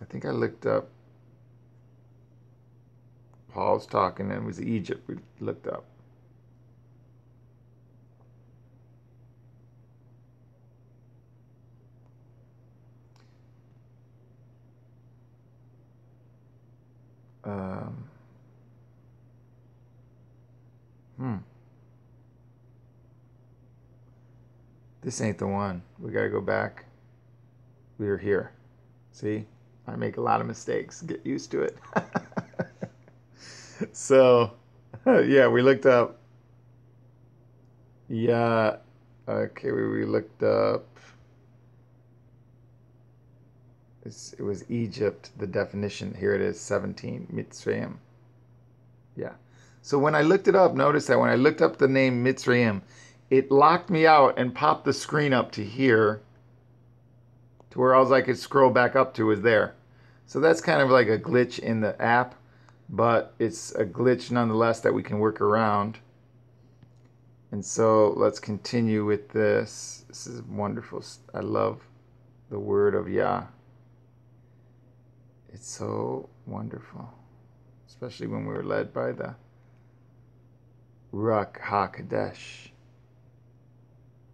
I think I looked up, Paul's talking, and it was Egypt we looked up. Um, hmm. This ain't the one. We gotta go back. We are here. See? I make a lot of mistakes. Get used to it. so, yeah, we looked up. Yeah. Okay, we, we looked up. It's, it was Egypt, the definition. Here it is 17, Mitzrayim. Yeah. So when I looked it up, notice that when I looked up the name Mitzrayim, it locked me out and popped the screen up to here to where else I could scroll back up to was there. So that's kind of like a glitch in the app, but it's a glitch nonetheless that we can work around. And so let's continue with this. This is wonderful. I love the word of Yah. It's so wonderful, especially when we were led by the Ruach HaKodesh.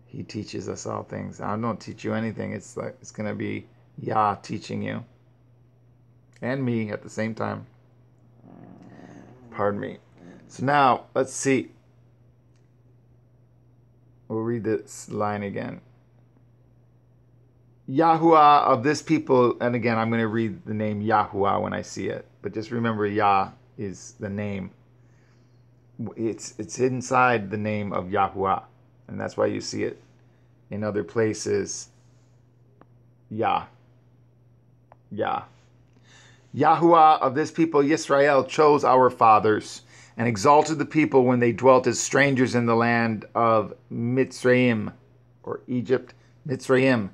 He teaches us all things. I don't teach you anything. It's like it's gonna be Yah teaching you. And me at the same time. Pardon me. So now let's see. We'll read this line again. Yahuwah of this people, and again, I'm going to read the name Yahuwah when I see it, but just remember Yah is the name. It's it's inside the name of Yahuwah, and that's why you see it in other places. Yah. Yah. Yahuwah of this people, Yisrael, chose our fathers and exalted the people when they dwelt as strangers in the land of Mitzrayim, or Egypt, Mitzrayim.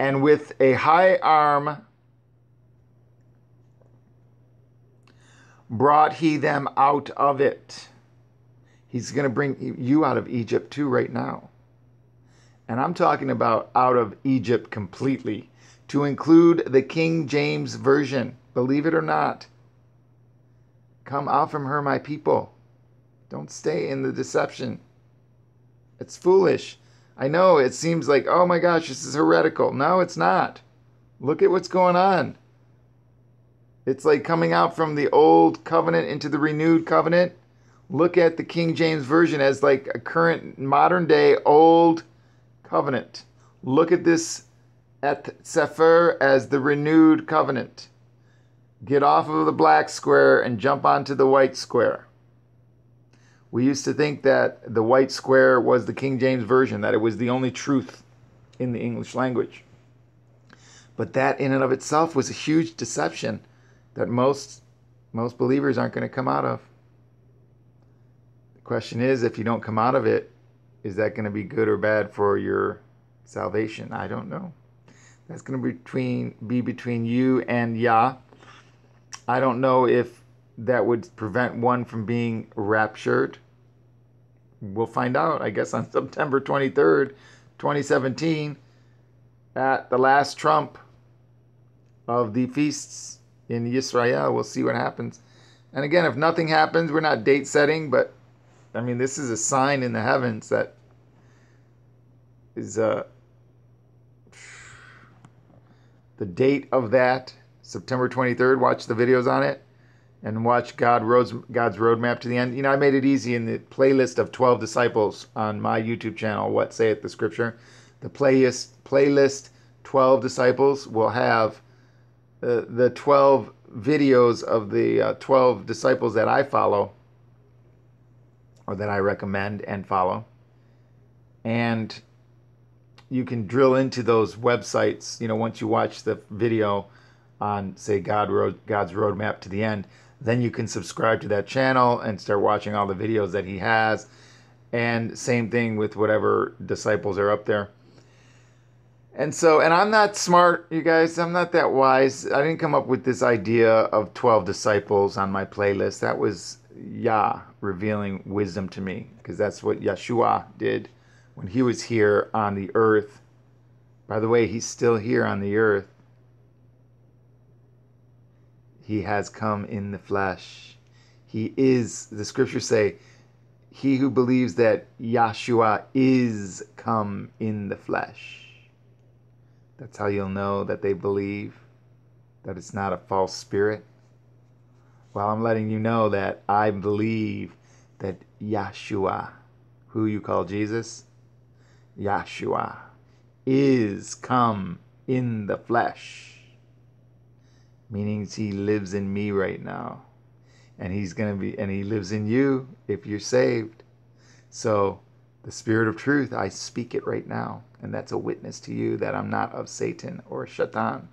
And with a high arm brought he them out of it. He's going to bring you out of Egypt too, right now. And I'm talking about out of Egypt completely, to include the King James Version. Believe it or not. Come out from her, my people. Don't stay in the deception. It's foolish. I know it seems like, oh my gosh, this is heretical. No, it's not. Look at what's going on. It's like coming out from the old covenant into the renewed covenant. Look at the King James Version as like a current modern day old covenant. Look at this at Cepher as the renewed covenant. Get off of the black square and jump onto the white square. We used to think that the white square was the King James Version, that it was the only truth in the English language. But that in and of itself was a huge deception that most most believers aren't going to come out of. The question is if you don't come out of it, is that going to be good or bad for your salvation? I don't know. That's going to be between be between you and Yah. I don't know if that would prevent one from being raptured. We'll find out, I guess, on September 23rd, 2017, at the last trump of the feasts in Israel. We'll see what happens. And again, if nothing happens, we're not date setting, but I mean, this is a sign in the heavens that is uh, the date of that, September 23rd. Watch the videos on it and watch God roads, God's roadmap to the end. You know, I made it easy in the playlist of 12 disciples on my YouTube channel, What Saith the Scripture. The playlist, playlist 12 disciples will have uh, the 12 videos of the uh, 12 disciples that I follow or that I recommend and follow. And you can drill into those websites, you know, once you watch the video on, say, God Road, God's Roadmap to the End, then you can subscribe to that channel and start watching all the videos that he has. And same thing with whatever disciples are up there. And so, and I'm not smart, you guys. I'm not that wise. I didn't come up with this idea of 12 disciples on my playlist. That was Yah revealing wisdom to me because that's what Yeshua did when he was here on the earth. By the way, he's still here on the earth. He has come in the flesh. He is, the scriptures say, he who believes that Yeshua is come in the flesh. That's how you'll know that they believe that it's not a false spirit. Well, I'm letting you know that I believe that Yeshua, who you call Jesus, Yahshua, is come in the flesh. Meaning he lives in me right now. And he's going to be, and he lives in you if you're saved. So, the Spirit of truth, I speak it right now. And that's a witness to you that I'm not of Satan or Shaitan.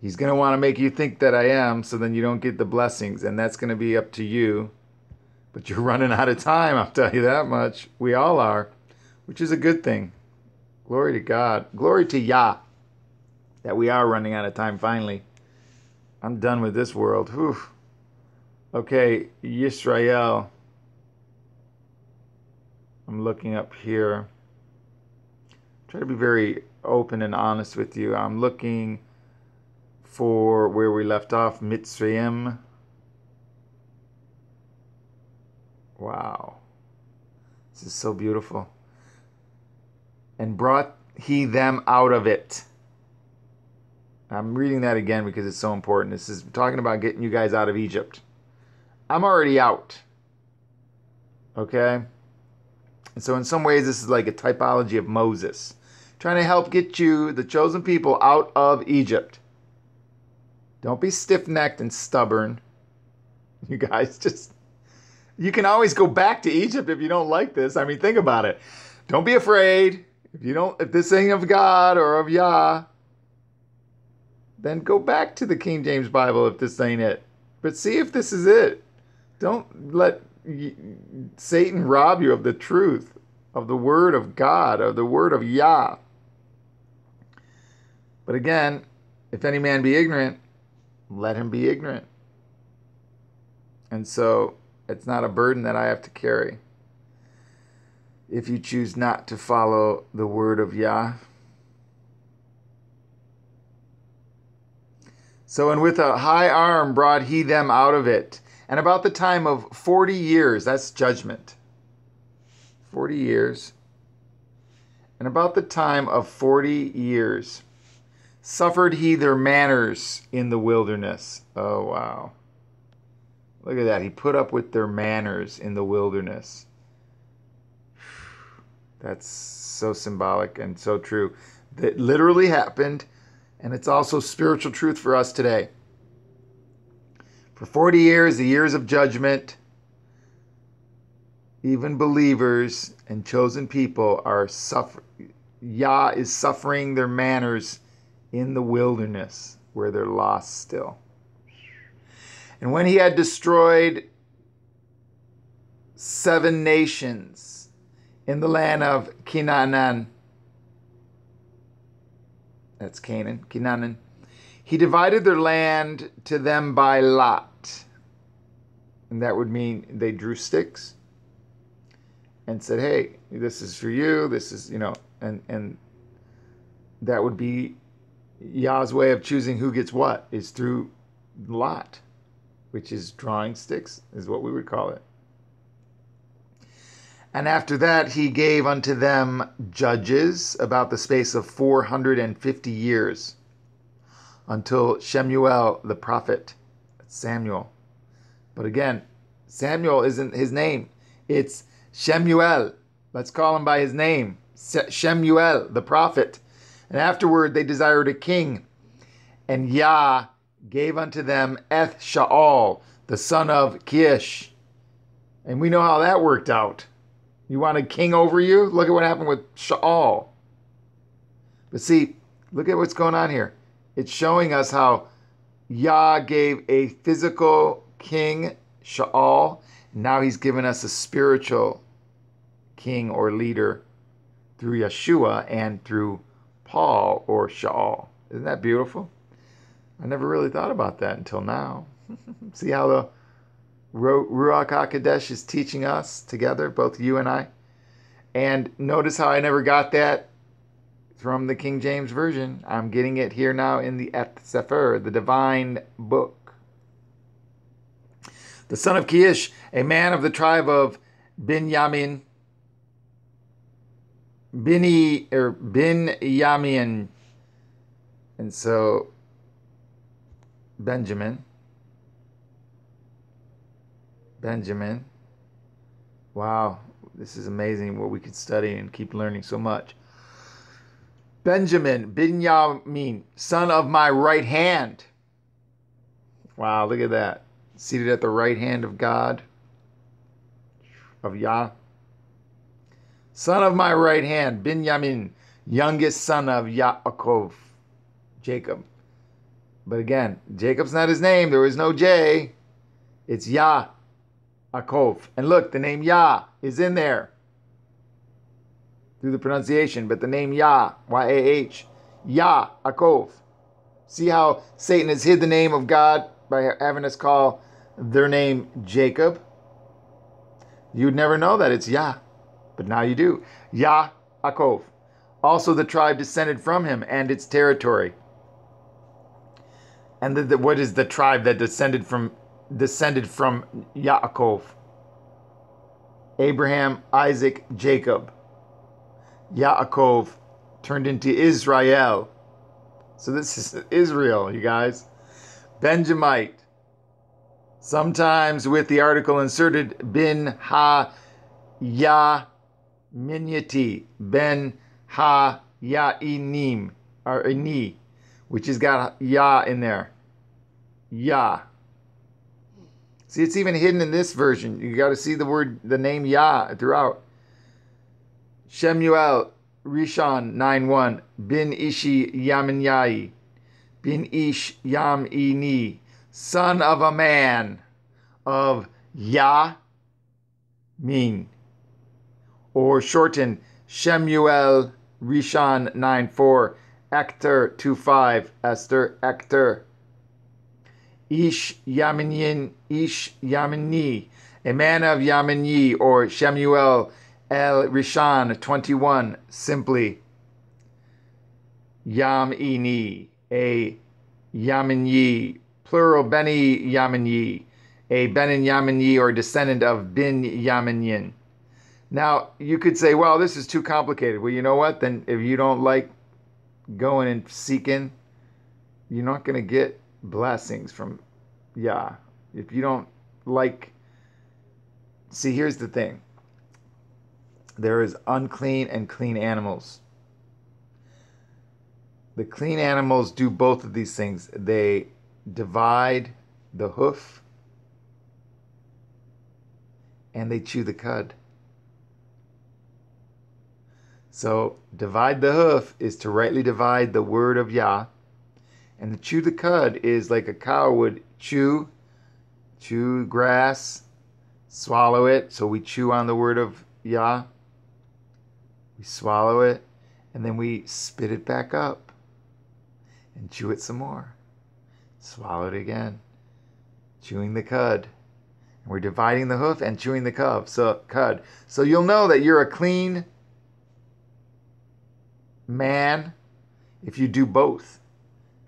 He's going to want to make you think that I am so then you don't get the blessings. And that's going to be up to you. But you're running out of time, I'll tell you that much. We all are, which is a good thing. Glory to God. Glory to Yah that we are running out of time finally. I'm done with this world. Whew. Okay, Yisrael. I'm looking up here. Try to be very open and honest with you. I'm looking for where we left off, Mitzrayim. Wow. This is so beautiful. And brought he them out of it. I'm reading that again because it's so important. This is talking about getting you guys out of Egypt. I'm already out. Okay? And so, in some ways, this is like a typology of Moses, trying to help get you, the chosen people, out of Egypt. Don't be stiff necked and stubborn. You guys just, you can always go back to Egypt if you don't like this. I mean, think about it. Don't be afraid. If you don't, if this ain't of God or of Yah, then go back to the King James Bible if this ain't it. But see if this is it. Don't let Satan rob you of the truth, of the word of God, of the word of Yah. But again, if any man be ignorant, let him be ignorant. And so it's not a burden that I have to carry. If you choose not to follow the word of Yah. So, and with a high arm brought he them out of it. And about the time of 40 years, that's judgment. 40 years. And about the time of 40 years, suffered he their manners in the wilderness. Oh, wow. Look at that. He put up with their manners in the wilderness. That's so symbolic and so true. That literally happened, and it's also spiritual truth for us today. For 40 years, the years of judgment, even believers and chosen people are suffering. Yah is suffering their manners in the wilderness where they're lost still. And when he had destroyed seven nations in the land of Canaan, that's Canaan, Canaan, he divided their land to them by lot. And that would mean they drew sticks and said, hey, this is for you, this is, you know, and, and that would be Yah's way of choosing who gets what is through lot, which is drawing sticks, is what we would call it. And after that, he gave unto them judges about the space of 450 years until Shemuel the prophet, Samuel. But again, Samuel isn't his name, it's Shemuel. Let's call him by his name, Shemuel the prophet. And afterward they desired a king. And Yah gave unto them Eth Shaal, the son of Kish. And we know how that worked out. You want a king over you? Look at what happened with Shaal. But see, look at what's going on here. It's showing us how Yah gave a physical king, Shaal. Now he's given us a spiritual king or leader through Yeshua and through Paul or Shaul. Isn't that beautiful? I never really thought about that until now. See how the Ruach HaKodesh is teaching us together, both you and I? And notice how I never got that from the King James Version. I'm getting it here now in the Eth Cepher, the divine book. The son of Kish, a man of the tribe of Binyamin, Bini er, or Bin Yamin. And so Benjamin. Benjamin. Wow. this is amazing what we could study and keep learning so much. Benjamin, Binyamin, son of my right hand. Wow, look at that. Seated at the right hand of God, of Yah. Son of my right hand, Binyamin, youngest son of Yaakov, Jacob. But again, Jacob's not his name. There is no J. It's Yah, Akov. And look, the name Yah is in there through the pronunciation, but the name Yah, Y A H, Yah, Akov. See how Satan has hid the name of God by having us call their name Jacob? You'd never know that it's Yah, but now you do. Yah, Akov. Also, the tribe descended from him and its territory. And the, the, what is the tribe that descended from descended from Yaakov? Abraham, Isaac, Jacob. Yaakov turned into Israel. So this is Israel, you guys. Benjamite. Sometimes with the article inserted, bin ha ya minyati, ben ha ya inim, or ini, which has got ya in there. Ya. See, it's even hidden in this version. You got to see the word, the name Yah throughout. Shemuel, Rishon 9-1, Bin Ishi Yaminyai, Bin Ish Yam Ini, son of a man of Yah Min, or shortened Shemuel Rishon 9-4, Ector 2-5, Esther Ector. Ish Yaminyin, Ish Yamini, a man of Yamini, or Shemuel El Rishon 21, simply Yamini, a Yamini, plural Beni Yamini, a Benin Yamini or descendant of Bin Yaminyin. Now, you could say, well, this is too complicated. Well, you know what? Then if you don't like going and seeking, you're not going to get blessings from Yah. If you don't like, see, here's the thing there is unclean and clean animals. The clean animals do both of these things. They divide the hoof and they chew the cud. So, divide the hoof is to rightly divide the word of Yah, and to chew the cud is like a cow would chew, chew grass, swallow it. So we chew on the word of Yah, we swallow it, and then we spit it back up and chew it some more. Swallow it again, chewing the cud. And we're dividing the hoof and chewing the cud. So cud. So you'll know that you're a clean man if you do both.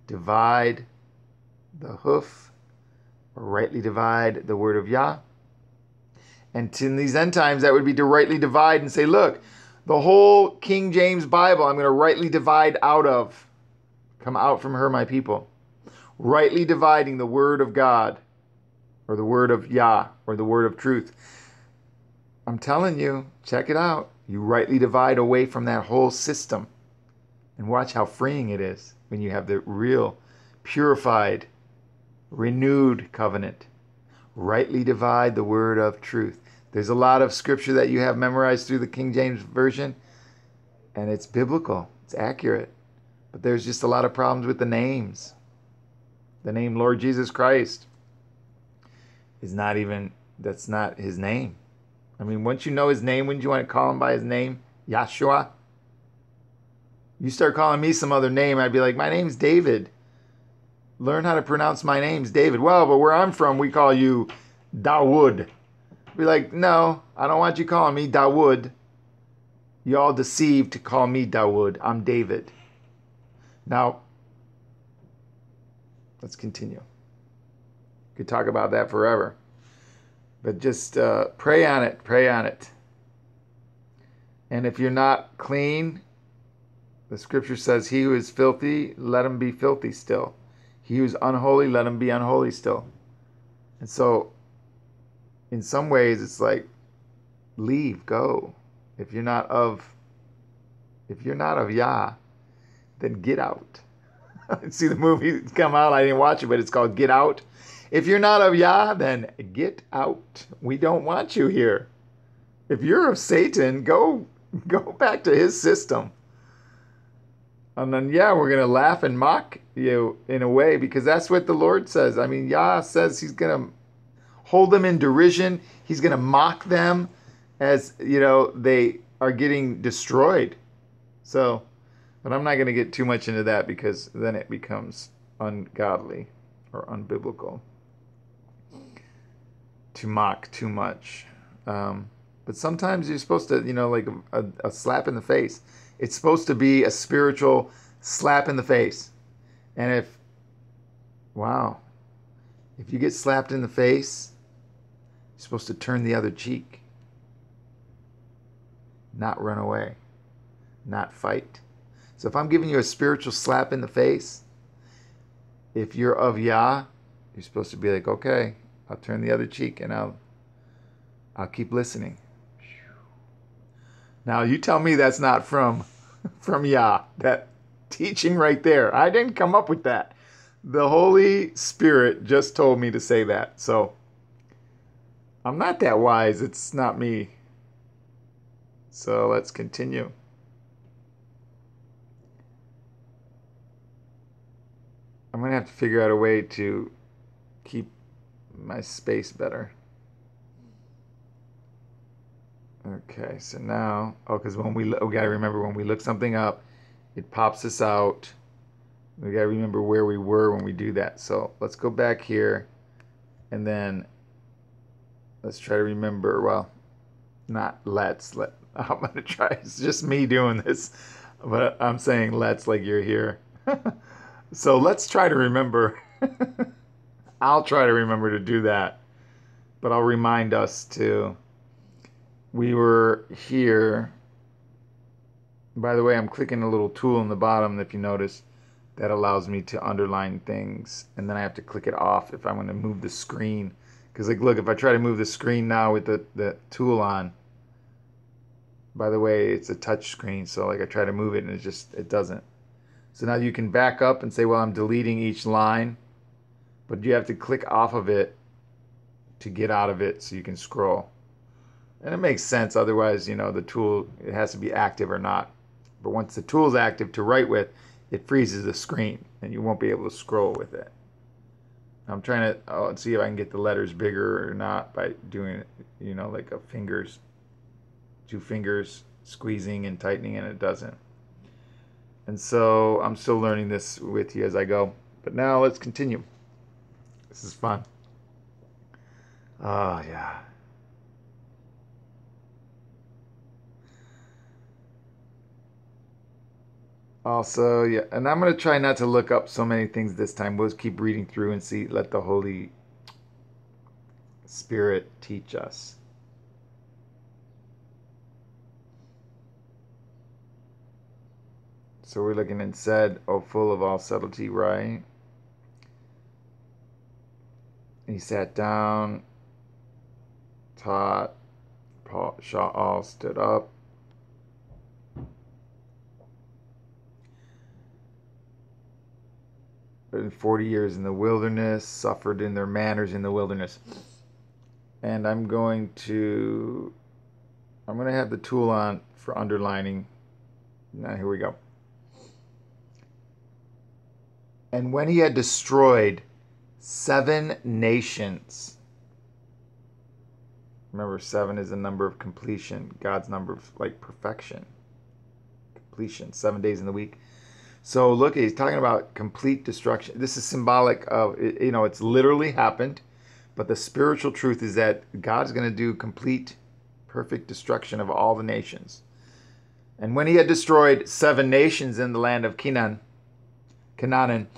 Divide the hoof, rightly divide the word of Yah. And in these end times, that would be to rightly divide and say, look, the whole King James Bible I'm going to rightly divide out of. Come out from her, my people. Rightly dividing the word of God, or the word of Yah, or the word of truth. I'm telling you, check it out. You rightly divide away from that whole system. And watch how freeing it is when you have the real, purified, renewed covenant. Rightly divide the word of truth. There's a lot of scripture that you have memorized through the King James Version, and it's biblical, it's accurate. But there's just a lot of problems with the names. The name Lord Jesus Christ is not even, that's not his name. I mean, once you know his name, wouldn't you want to call him by his name? Yahshua? You start calling me some other name, I'd be like, my name's David. Learn how to pronounce my name's David. Well, but where I'm from, we call you Dawood. Be like, no, I don't want you calling me Dawood. You all deceived to call me Dawood. I'm David. Now, let's continue. Could talk about that forever. But just uh, pray on it, pray on it. And if you're not clean, the scripture says, He who is filthy, let him be filthy still. He who is unholy, let him be unholy still. And so, in some ways, it's like leave, go. If you're not of if you're not of Yah, then get out. See the movie come out, I didn't watch it, but it's called Get Out. If you're not of Yah, then get out. We don't want you here. If you're of Satan, go go back to his system. And then yeah, we're gonna laugh and mock you in a way because that's what the Lord says. I mean, Yah says he's gonna hold them in derision. He's gonna mock them as you know they are getting destroyed. So, but I'm not gonna get too much into that because then it becomes ungodly or unbiblical to mock too much. Um, but sometimes you're supposed to, you know, like a, a, slap in the face. It's supposed to be a spiritual slap in the face. And if, wow, if you get slapped in the face, you're supposed to turn the other cheek, not run away, not fight. So if I'm giving you a spiritual slap in the face, if you're of Yah, you're supposed to be like, okay, I'll turn the other cheek and I'll I'll keep listening. Now you tell me that's not from from Yah. That teaching right there. I didn't come up with that. The Holy Spirit just told me to say that. So I'm not that wise. It's not me. So let's continue. I'm going to have to figure out a way to keep my space better. Okay, so now, oh, because when we, we gotta remember when we look something up, it pops us out. We gotta remember where we were when we do that. So let's go back here, and then let's try to remember. Well, not let's. Let I'm gonna try. It's just me doing this, but I'm saying let's like you're here. so let's try to remember. I'll try to remember to do that, but I'll remind us to we were here. By the way, I'm clicking a little tool in the bottom, if you notice, that allows me to underline things. And then I have to click it off if I want to move the screen. Because, like, look, if I try to move the screen now with the, the tool on, by the way, it's a touch screen. So, like, I try to move it and it just, it doesn't. So now you can back up and say, well, I'm deleting each line. But you have to click off of it to get out of it so you can scroll. And it makes sense. Otherwise, you know, the tool, it has to be active or not. But once the tool is active to write with, it freezes the screen and you won't be able to scroll with it. I'm trying to oh, see if I can get the letters bigger or not by doing you know, like a fingers, two fingers squeezing and tightening, and it doesn't. And so I'm still learning this with you as I go. But now let's continue. This is fun. Oh, yeah. Also, yeah, and I'm going to try not to look up so many things this time. We'll keep reading through and see, let the Holy Spirit teach us. So we're looking and said, Oh, full of all subtlety, right? He sat down, taught, Paul, Shaul stood up. In 40 years in the wilderness, suffered in their manners in the wilderness. And I'm going to, I'm going to have the tool on for underlining. Now, here we go. And when he had destroyed seven nations, remember, seven is a number of completion, God's number of like perfection, completion, seven days in the week so look, he's talking about complete destruction. This is symbolic of, you know, it's literally happened, but the spiritual truth is that God's going to do complete, perfect destruction of all the nations. And when he had destroyed seven nations in the land of Canaan, Canaan,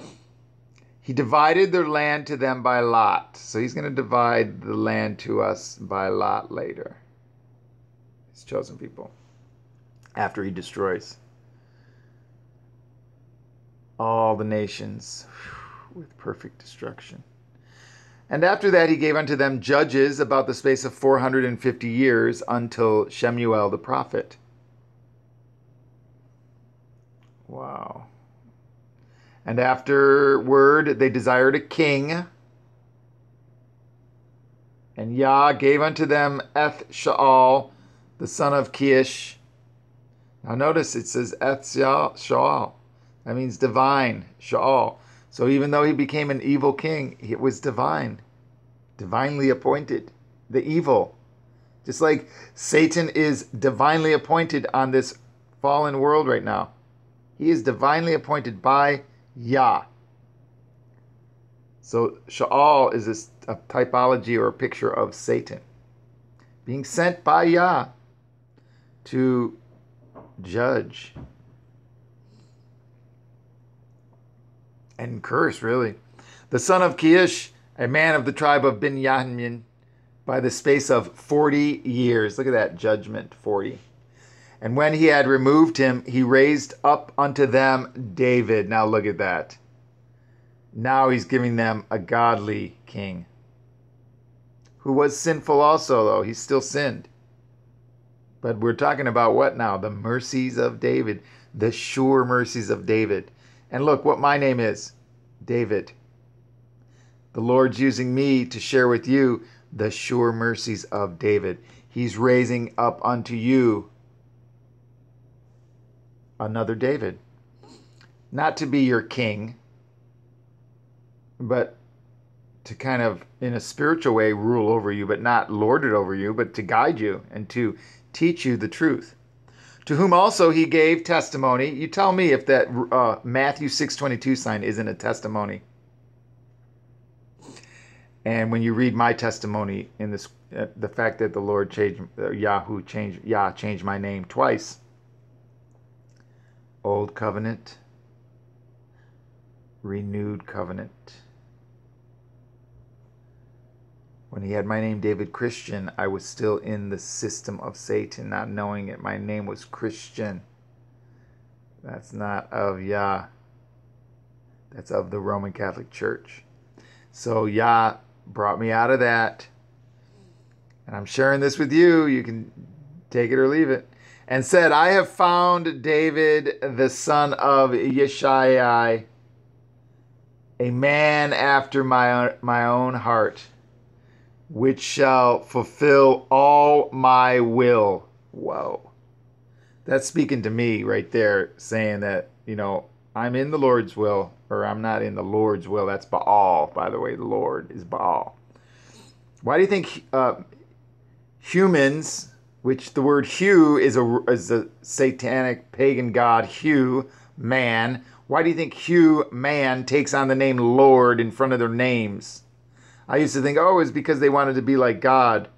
he divided their land to them by lot. So he's going to divide the land to us by lot later. His chosen people. After he destroys all the nations with perfect destruction. And after that, he gave unto them judges about the space of 450 years until Shemuel the prophet. Wow. And afterward, they desired a king. And Yah gave unto them Eth Shaal, the son of Kish. Now notice it says Eth Shaal. That means divine, Shaal. So even though he became an evil king, it was divine, divinely appointed, the evil. Just like Satan is divinely appointed on this fallen world right now. He is divinely appointed by Yah. So Sha'al is a, a typology or a picture of Satan being sent by Yah to judge and curse, really. The son of Kish, a man of the tribe of Binyamin, by the space of 40 years. Look at that judgment 40. And when he had removed him, he raised up unto them David. Now look at that. Now he's giving them a godly king who was sinful also, though. He still sinned. But we're talking about what now? The mercies of David, the sure mercies of David. And look what my name is David. The Lord's using me to share with you the sure mercies of David. He's raising up unto you another David. Not to be your king, but to kind of, in a spiritual way, rule over you, but not lord it over you, but to guide you and to teach you the truth to whom also he gave testimony. You tell me if that uh, Matthew 6:22 sign isn't a testimony. And when you read my testimony in this, uh, the fact that the Lord changed uh, Yahoo changed Yah changed my name twice. Old covenant, renewed covenant. When he had my name David Christian, I was still in the system of Satan, not knowing it. My name was Christian. That's not of Yah. That's of the Roman Catholic Church. So Yah brought me out of that. And I'm sharing this with you. You can take it or leave it. And said, I have found David, the son of Yeshai, a man after my, my own heart which shall fulfill all my will. Whoa. That's speaking to me right there, saying that, you know, I'm in the Lord's will, or I'm not in the Lord's will. That's Baal, by the way. The Lord is Baal. Why do you think uh, humans, which the word Hu is a, is a satanic pagan god, Hu, man, why do you think Hu, man, takes on the name Lord in front of their names? I used to think, oh, it's because they wanted to be like God,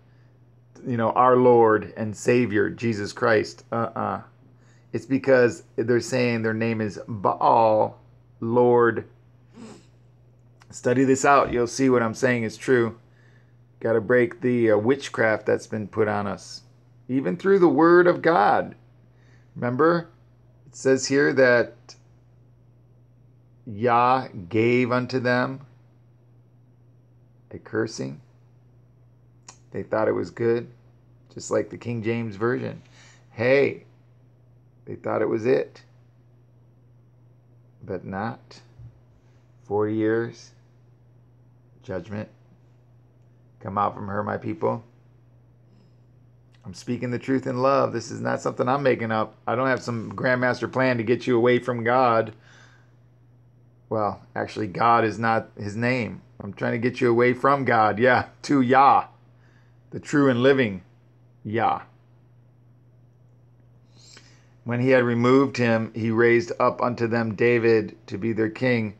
you know, our Lord and Savior, Jesus Christ. Uh uh-uh. uh It's because they're saying their name is Baal, Lord. Study this out. You'll see what I'm saying is true. Got to break the uh, witchcraft that's been put on us, even through the Word of God. Remember, it says here that Yah gave unto them a cursing. They thought it was good, just like the King James Version. Hey, they thought it was it, but not. 40 years, judgment. Come out from her, my people. I'm speaking the truth in love. This is not something I'm making up. I don't have some grandmaster plan to get you away from God. Well, actually, God is not his name. I'm trying to get you away from God, yeah, to Yah, the true and living Yah. When he had removed him, he raised up unto them David to be their king,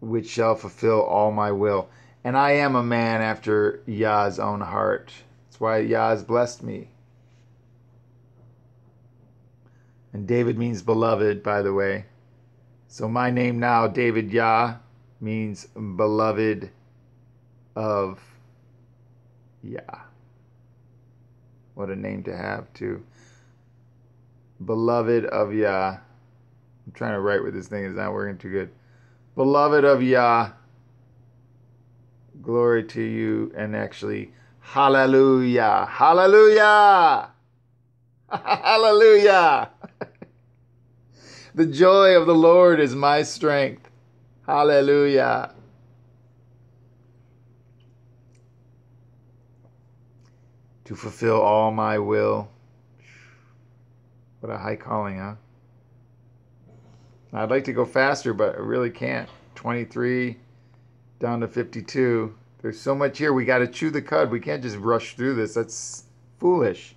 which shall fulfill all my will. And I am a man after Yah's own heart. That's why Yah has blessed me. And David means beloved, by the way. So my name now, David Yah, means beloved of Yah. What a name to have, too. Beloved of Yah. I'm trying to write what this thing is not working too good. Beloved of Yah. glory to you, and actually, hallelujah, hallelujah, hallelujah. the joy of the Lord is my strength. Hallelujah. To fulfill all my will. What a high calling, huh? I'd like to go faster, but I really can't. 23 down to 52. There's so much here. We got to chew the cud. We can't just rush through this. That's foolish.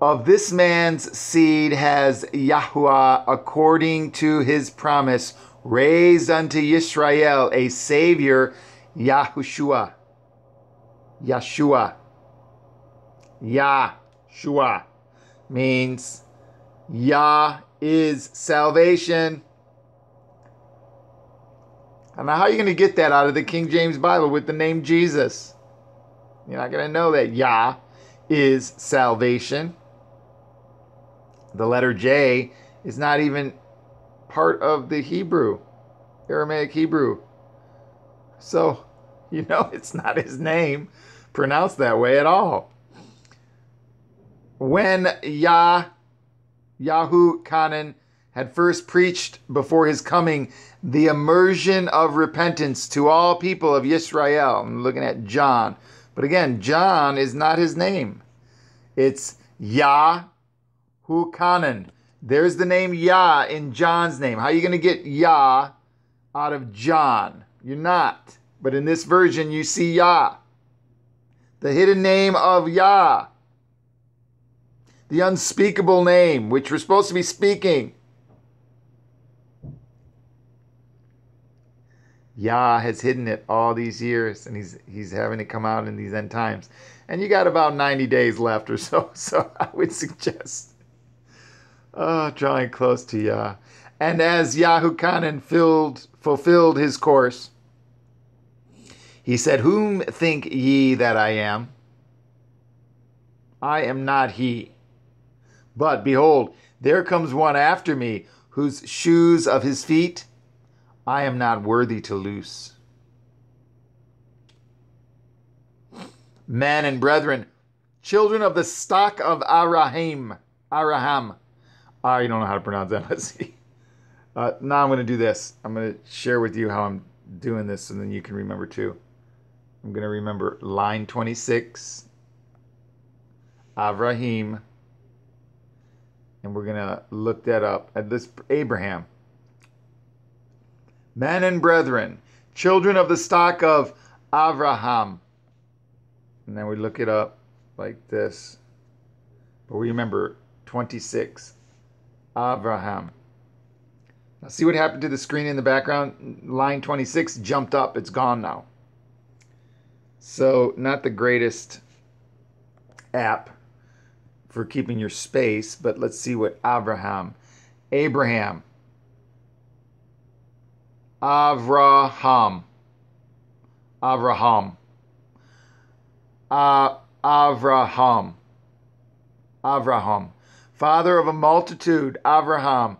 Of this man's seed has Yahuwah, according to his promise, raised unto Israel a Savior, Yahushua. Yeshua. Yahshua means Yah is salvation. And how are you going to get that out of the King James Bible with the name Jesus? You're not going to know that Yah is salvation. The letter J is not even part of the Hebrew, Aramaic Hebrew. So, you know, it's not his name pronounced that way at all. When Yah, Yahuchanan, had first preached before his coming the immersion of repentance to all people of Israel. I'm looking at John. But again, John is not his name. It's Yahuchanan. There's the name Yah in John's name. How are you going to get Yah out of John? You're not. But in this version, you see Yah. The hidden name of Yah. The unspeakable name, which we're supposed to be speaking. Yah has hidden it all these years, and he's he's having it come out in these end times. And you got about 90 days left or so, so I would suggest uh, drawing close to Yah. And as Yahuchanan filled, fulfilled his course, he said, Whom think ye that I am? I am not he. But behold, there comes one after me, whose shoes of his feet I am not worthy to loose. Men and brethren, children of the stock of Arahim, Araham. I don't know how to pronounce see. Uh, now I'm going to do this. I'm going to share with you how I'm doing this, and then you can remember too. I'm going to remember line 26, Avraham, and we're going to look that up. At this Abraham men and brethren, children of the stock of Abraham. And then we look it up like this. But we remember 26, Abraham. Now see what happened to the screen in the background? Line 26 jumped up. It's gone now. So not the greatest app for keeping your space, but let's see what Abraham, Abraham, Avraham. Avraham. Uh, Avraham. Avraham. Father of a multitude, Avraham.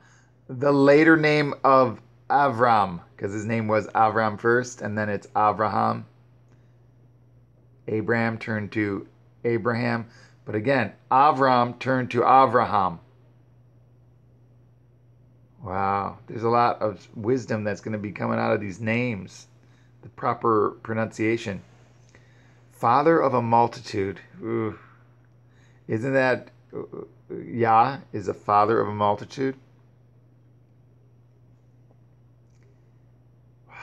The later name of Avram, because his name was Avram first, and then it's Avraham. Abraham turned to Abraham. But again, Avram turned to Avraham. Wow, there's a lot of wisdom that's going to be coming out of these names. The proper pronunciation. Father of a multitude. Ooh. Isn't that Yah is a father of a multitude? Wow.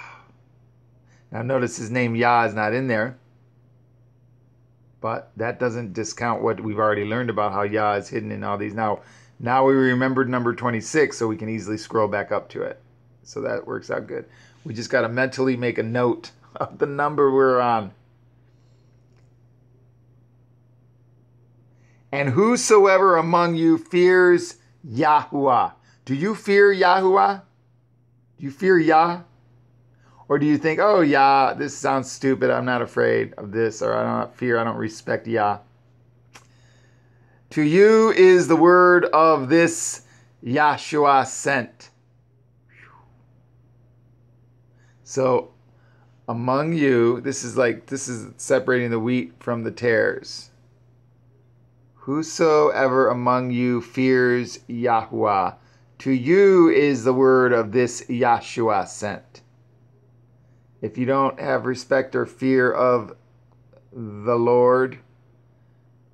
Now notice his name Yah is not in there. But that doesn't discount what we've already learned about how Yah is hidden in all these. Now, now we remembered number 26, so we can easily scroll back up to it. So that works out good. We just got to mentally make a note of the number we're on. And whosoever among you fears Yahuwah. Do you fear Yahuwah? Do you fear Yah? Or do you think, oh, Yah, this sounds stupid. I'm not afraid of this, or I don't fear, I don't respect Yah. To you is the word of this Yahshua sent. So among you, this is like this is separating the wheat from the tares. Whosoever among you fears Yahweh, to you is the word of this Yahshua sent. If you don't have respect or fear of the Lord,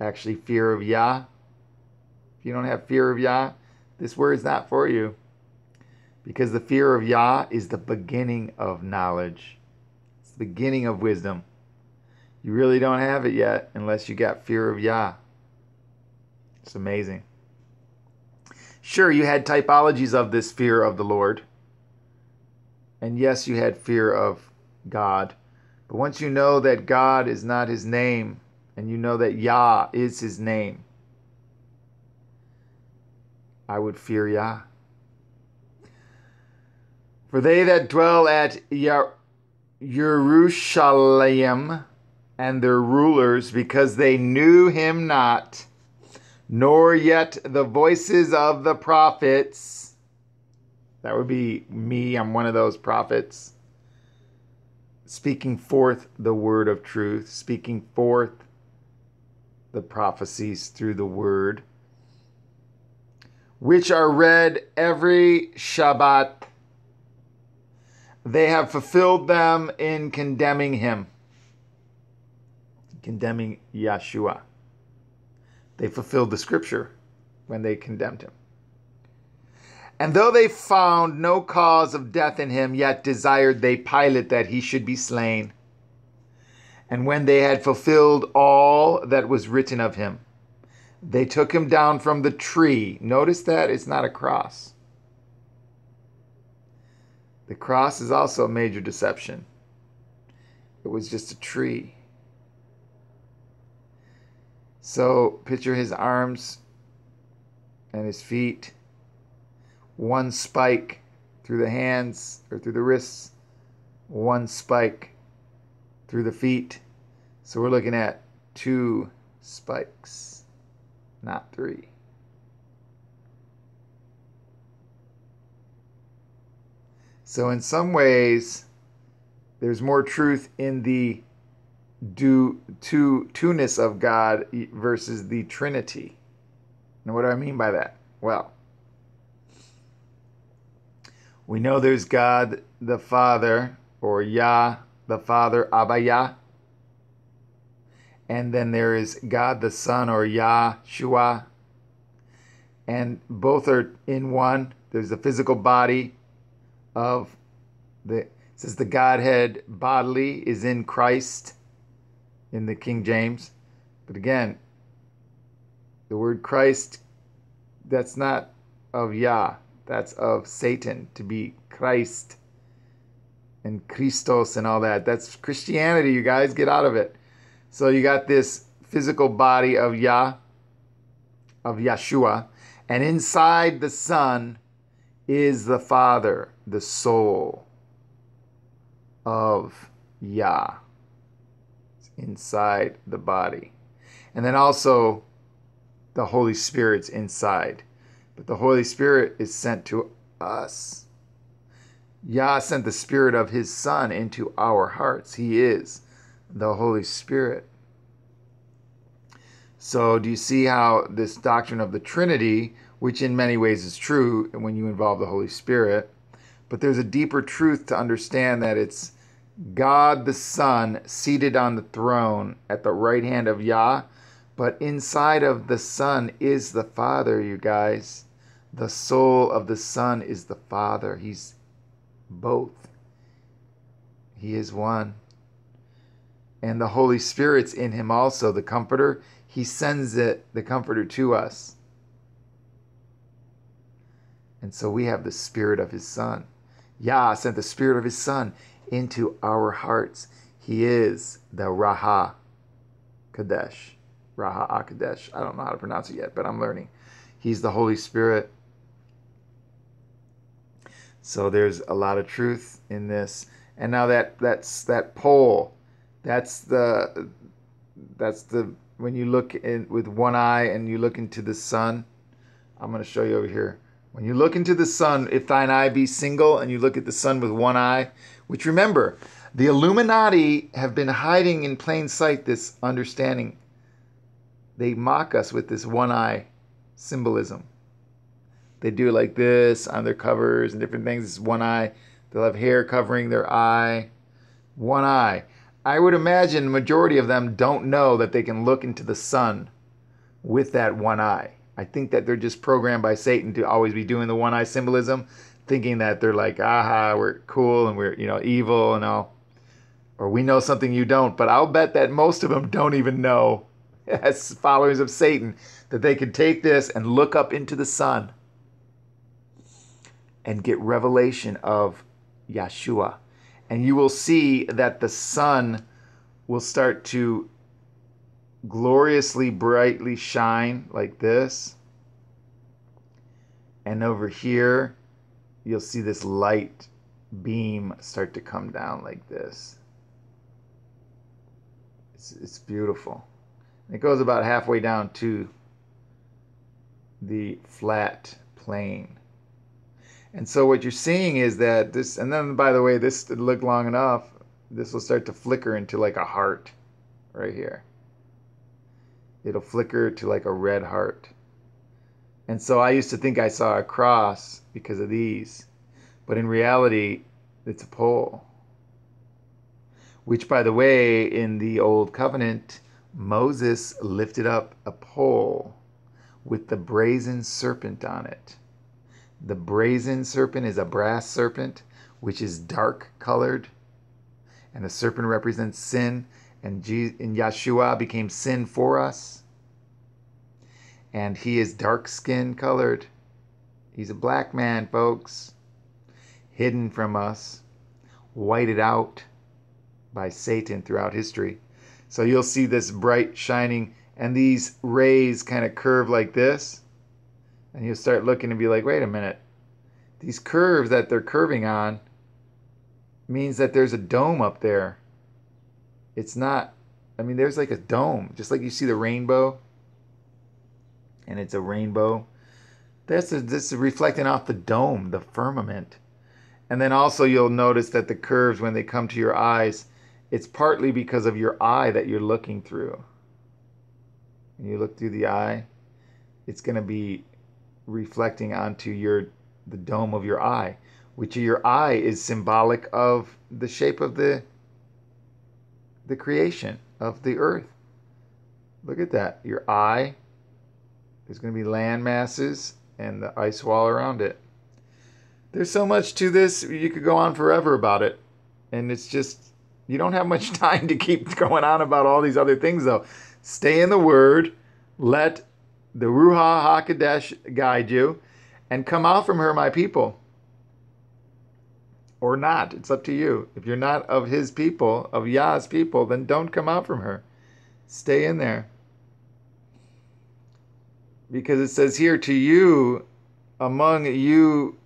actually fear of Yah, if you don't have fear of Yah, this word is not for you. Because the fear of Yah is the beginning of knowledge. It's the beginning of wisdom. You really don't have it yet unless you got fear of Yah. It's amazing. Sure, you had typologies of this fear of the Lord. And yes, you had fear of God. But once you know that God is not his name, and you know that Yah is his name, I would fear Yah. For they that dwell at Jerusalem and their rulers, because they knew him not, nor yet the voices of the prophets. That would be me. I'm one of those prophets. Speaking forth the word of truth, speaking forth the prophecies through the word, which are read every Shabbat they have fulfilled them in condemning him, condemning Yeshua. They fulfilled the scripture when they condemned him. And though they found no cause of death in him, yet desired they Pilate that he should be slain. And when they had fulfilled all that was written of him, they took him down from the tree. Notice that it's not a cross the cross is also a major deception. It was just a tree. So picture his arms and his feet, one spike through the hands or through the wrists, one spike through the feet. So we're looking at two spikes, not three. So, in some ways, there's more truth in the do two two-ness of God versus the Trinity. Now, what do I mean by that? Well, we know there's God the Father, or Yah the Father, Abba Yah. And then there is God the Son, or Yahshua. And both are in one. There's the physical body of the says the Godhead bodily is in Christ in the King James. But again, the word Christ, that's not of Yah, that's of Satan to be Christ and Christos and all that. That's Christianity, you guys. Get out of it. So you got this physical body of Yah, of Yeshua, and inside the Son is the Father, the soul of Yah inside the body. And then also the Holy Spirit's inside. But the Holy Spirit is sent to us. Yah sent the Spirit of His Son into our hearts. He is the Holy Spirit. So, do you see how this doctrine of the Trinity which in many ways is true when you involve the Holy Spirit. But there's a deeper truth to understand that it's God the Son seated on the throne at the right hand of Yah, but inside of the Son is the Father, you guys. The soul of the Son is the Father. He's both. He is one. And the Holy Spirit's in him also, the Comforter. He sends it, the Comforter, to us. And so we have the Spirit of His Son. Yah sent the Spirit of His Son into our hearts. He is the Raha Kadesh. Raha Akadesh. I don't know how to pronounce it yet, but I'm learning. He's the Holy Spirit. So there's a lot of truth in this. And now that that's that pole, that's the that's the when you look in with one eye and you look into the sun. I'm going to show you over here When you look into the sun, if thine eye be single and you look at the sun with one eye, which remember, the Illuminati have been hiding in plain sight this understanding. They mock us with this one eye symbolism. They do it like this on their covers and different things. It's one eye. They'll have hair covering their eye. One eye. I would imagine the majority of them don't know that they can look into the sun with that one eye. I think that they're just programmed by Satan to always be doing the one eye symbolism, thinking that they're like, aha, we're cool and we're, you know, evil and all. Or we know something you don't. But I'll bet that most of them don't even know, as followers of Satan, that they can take this and look up into the sun and get revelation of Yeshua. And you will see that the sun will start to gloriously brightly shine like this. And over here, you'll see this light beam start to come down like this. It's, it's beautiful. It goes about halfway down to the flat plane. And so what you're seeing is that this, and then by the way, this look long enough, this will start to flicker into like a heart right here. It'll flicker to like a red heart. And so I used to think I saw a cross because of these, but in reality, it's a pole. Which, by the way, in the Old Covenant, Moses lifted up a pole with the brazen serpent on it. The brazen serpent is a brass serpent, which is dark colored. And the serpent represents sin, and, Je- and Yeshua became sin for us. And he is dark skin colored. He's a black man, folks, hidden from us, whited out by Satan throughout history. So you'll see this bright shining, and these rays kind of curve like this and you'll start looking and be like, wait a minute, these curves that they're curving on means that there's a dome up there. It's not, I mean, there's like a dome, just like you see the rainbow, and it's a rainbow. This is this is reflecting off the dome, the firmament. And then also you'll notice that the curves, when they come to your eyes, it's partly because of your eye that you're looking through. When you look through the eye, it's going to be reflecting onto your the dome of your eye, which your eye is symbolic of the shape of the the creation of the earth. Look at that. Your eye there's going to be land masses and the ice wall around it. There's so much to this, you could go on forever about it. And it's just you don't have much time to keep going on about all these other things though. Stay in the word. Let the Ruha HaKodesh guide you, and come out from her, my people. Or not. It's up to you. If you're not of his people, of Yah's people, then don't come out from her. Stay in there. Because it says here, to you, among you,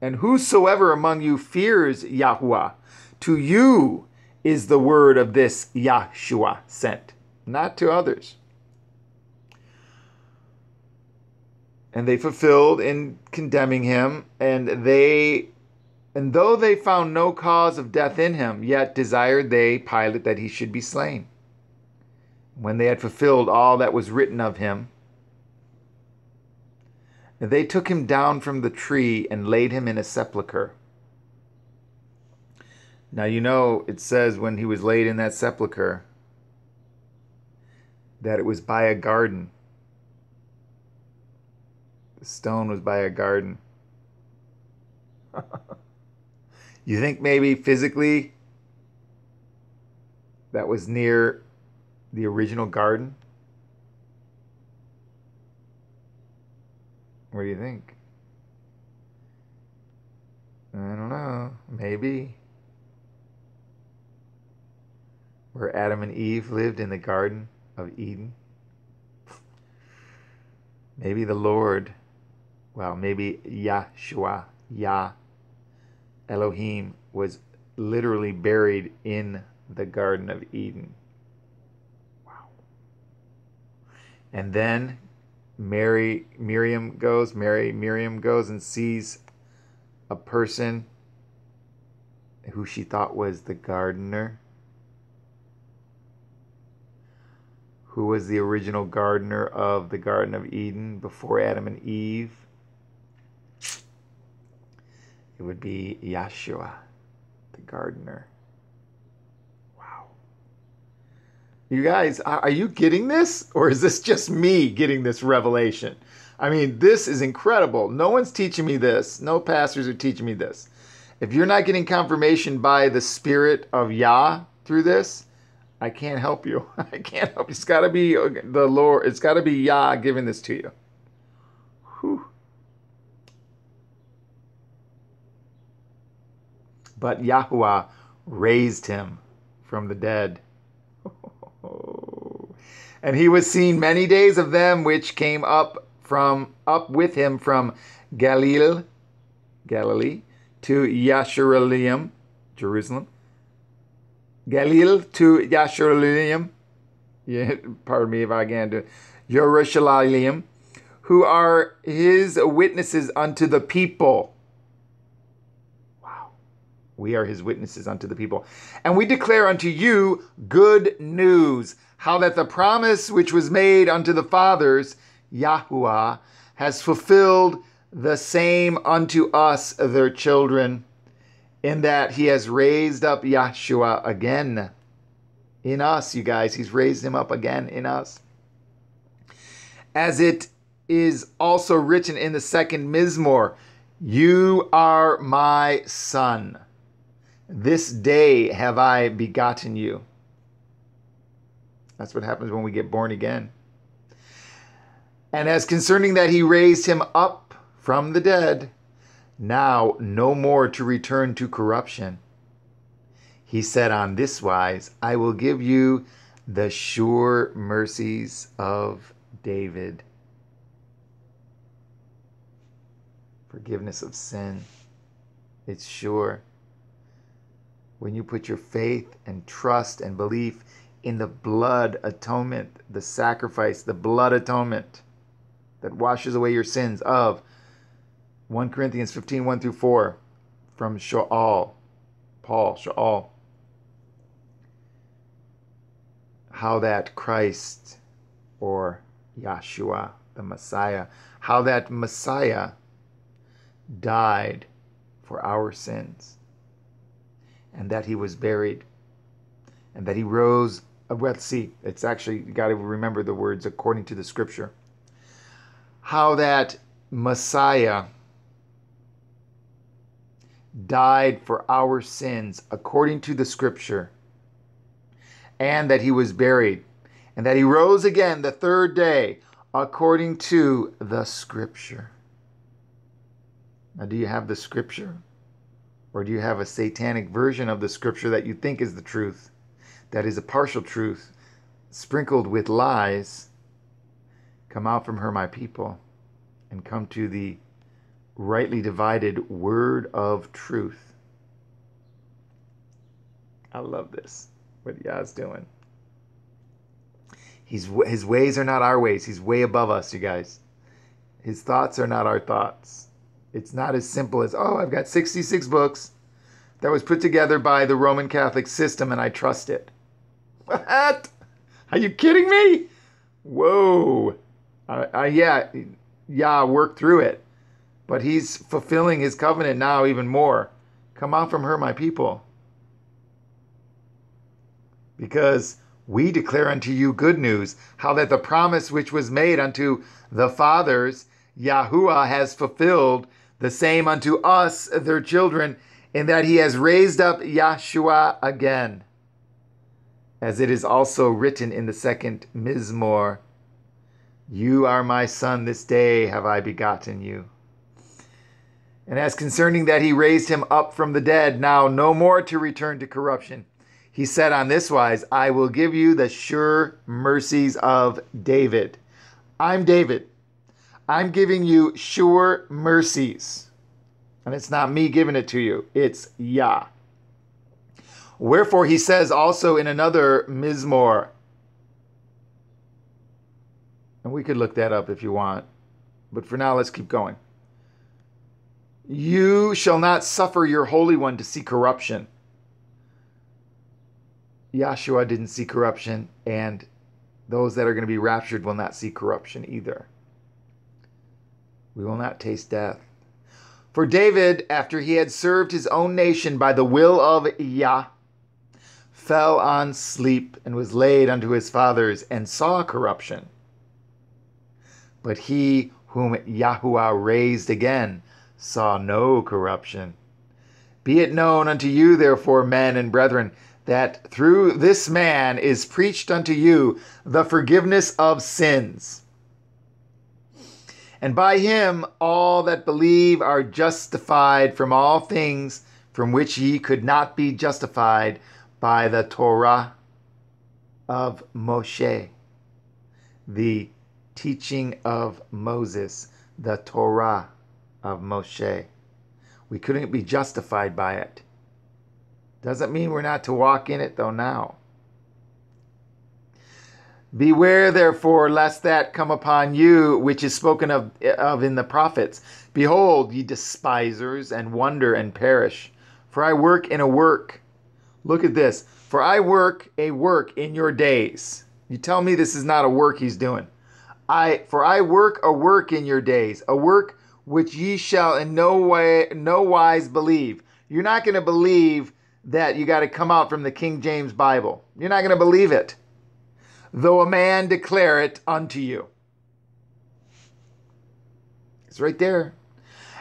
and whosoever among you fears Yahuwah, to you is the word of this Yahshua sent, not to others. and they fulfilled in condemning him and they and though they found no cause of death in him yet desired they pilate that he should be slain when they had fulfilled all that was written of him they took him down from the tree and laid him in a sepulchre now you know it says when he was laid in that sepulchre that it was by a garden the stone was by a garden. you think maybe physically that was near the original garden? What do you think? I don't know. Maybe. Where Adam and Eve lived in the Garden of Eden. Maybe the Lord well, maybe Yahshua, Yah, Elohim was literally buried in the Garden of Eden. Wow. And then Mary Miriam goes, Mary Miriam goes and sees a person who she thought was the gardener, who was the original gardener of the Garden of Eden before Adam and Eve. It would be Yeshua, the gardener. Wow. You guys, are you getting this? Or is this just me getting this revelation? I mean, this is incredible. No one's teaching me this. No pastors are teaching me this. If you're not getting confirmation by the Spirit of Yah through this, I can't help you. I can't help you. It's got to be uh, the Lord. It's got to be Yah giving this to you. Whew. But Yahuwah raised him from the dead. And he was seen many days of them which came up from up with him from Galil, Galilee, to Yashuralim, Jerusalem. Galil to Yashuralim, yeah, pardon me if I can do Jerusalem, who are his witnesses unto the people. Wow. We are his witnesses unto the people. And we declare unto you good news, how that the promise which was made unto the fathers, Yahuwah, has fulfilled the same unto us, their children, in that he has raised up Yeshua again in us, you guys. He's raised him up again in us. As it is also written in the second Mizmor, You are my son. This day have I begotten you. That's what happens when we get born again. And as concerning that he raised him up from the dead, now no more to return to corruption. He said on this wise, I will give you the sure mercies of David. Forgiveness of sin. It's sure. When you put your faith and trust and belief in the blood atonement, the sacrifice, the blood atonement that washes away your sins of 1 Corinthians 15, 1 through 4 from Shaul, Paul, Shaul. How that Christ or Yeshua, the Messiah, how that Messiah died for our sins and that he was buried and that he rose. Uh, let's see, it's actually, you got to remember the words according to the scripture. How that Messiah died for our sins according to the scripture, and that he was buried, and that he rose again the third day according to the scripture. Now, do you have the scripture? Or do you have a satanic version of the scripture that you think is the truth, that is a partial truth, sprinkled with lies? Come out from her, my people, and come to the rightly divided word of truth. I love this. What Yah's doing. He's his ways are not our ways. He's way above us, you guys. His thoughts are not our thoughts. It's not as simple as, oh, I've got 66 books that was put together by the Roman Catholic system and I trust it. What? Are you kidding me? Whoa. Uh, uh, yeah, yeah, work through it but he's fulfilling his covenant now even more. Come out from her, my people. Because we declare unto you good news, how that the promise which was made unto the fathers, Yahuwah has fulfilled the same unto us, their children, in that he has raised up Yeshua again. As it is also written in the second Mizmor, You are my son, this day have I begotten you. And as concerning that he raised him up from the dead, now no more to return to corruption. He said on this wise, I will give you the sure mercies of David. I'm David. I'm giving you sure mercies. And it's not me giving it to you, it's Yah. Wherefore he says also in another Mizmor, And we could look that up if you want. But for now, let's keep going. You shall not suffer your Holy One to see corruption. Yahshua didn't see corruption, and those that are going to be raptured will not see corruption either. We will not taste death. For David, after he had served his own nation by the will of Yah, fell on sleep and was laid unto his fathers and saw corruption. But he whom Yahuwah raised again saw no corruption. Be it known unto you, therefore, men and brethren, that through this man is preached unto you the forgiveness of sins. And by him all that believe are justified from all things from which ye could not be justified by the Torah of Moshe, the teaching of Moses, the Torah of Moshe. We couldn't be justified by it. Doesn't mean we're not to walk in it, though, now. Beware, therefore, lest that come upon you which is spoken of, of in the prophets. Behold, ye despisers, and wonder and perish. For I work in a work. Look at this. For I work a work in your days. You tell me this is not a work he's doing. I for I work a work in your days, a work which ye shall in no way no wise believe. You're not going to believe that you got to come out from the King James Bible. You're not going to believe it. Though a man declare it unto you. It's right there.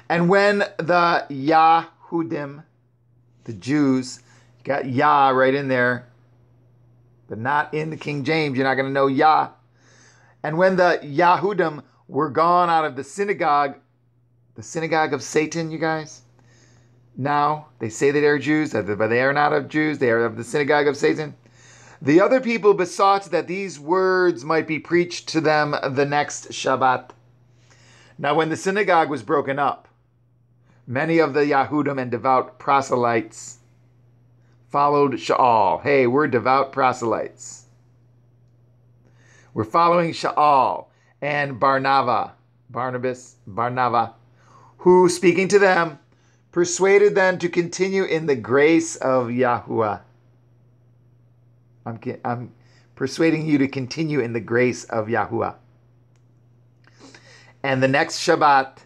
And when the Yahudim, the Jews, got Yah right in there, but not in the King James, you're not going to know Yah. And when the Yahudim were gone out of the synagogue, the synagogue of Satan, you guys, now they say that they are Jews, but they are not of Jews, they are of the synagogue of Satan. The other people besought that these words might be preached to them the next Shabbat. Now, when the synagogue was broken up, many of the Yahudim and devout proselytes followed Shaul. Hey, we're devout proselytes. We're following Shaul and Barnava, Barnabas, Barnava, who, speaking to them, persuaded them to continue in the grace of Yahuwah. I'm, I'm persuading you to continue in the grace of Yahuwah. And the next Shabbat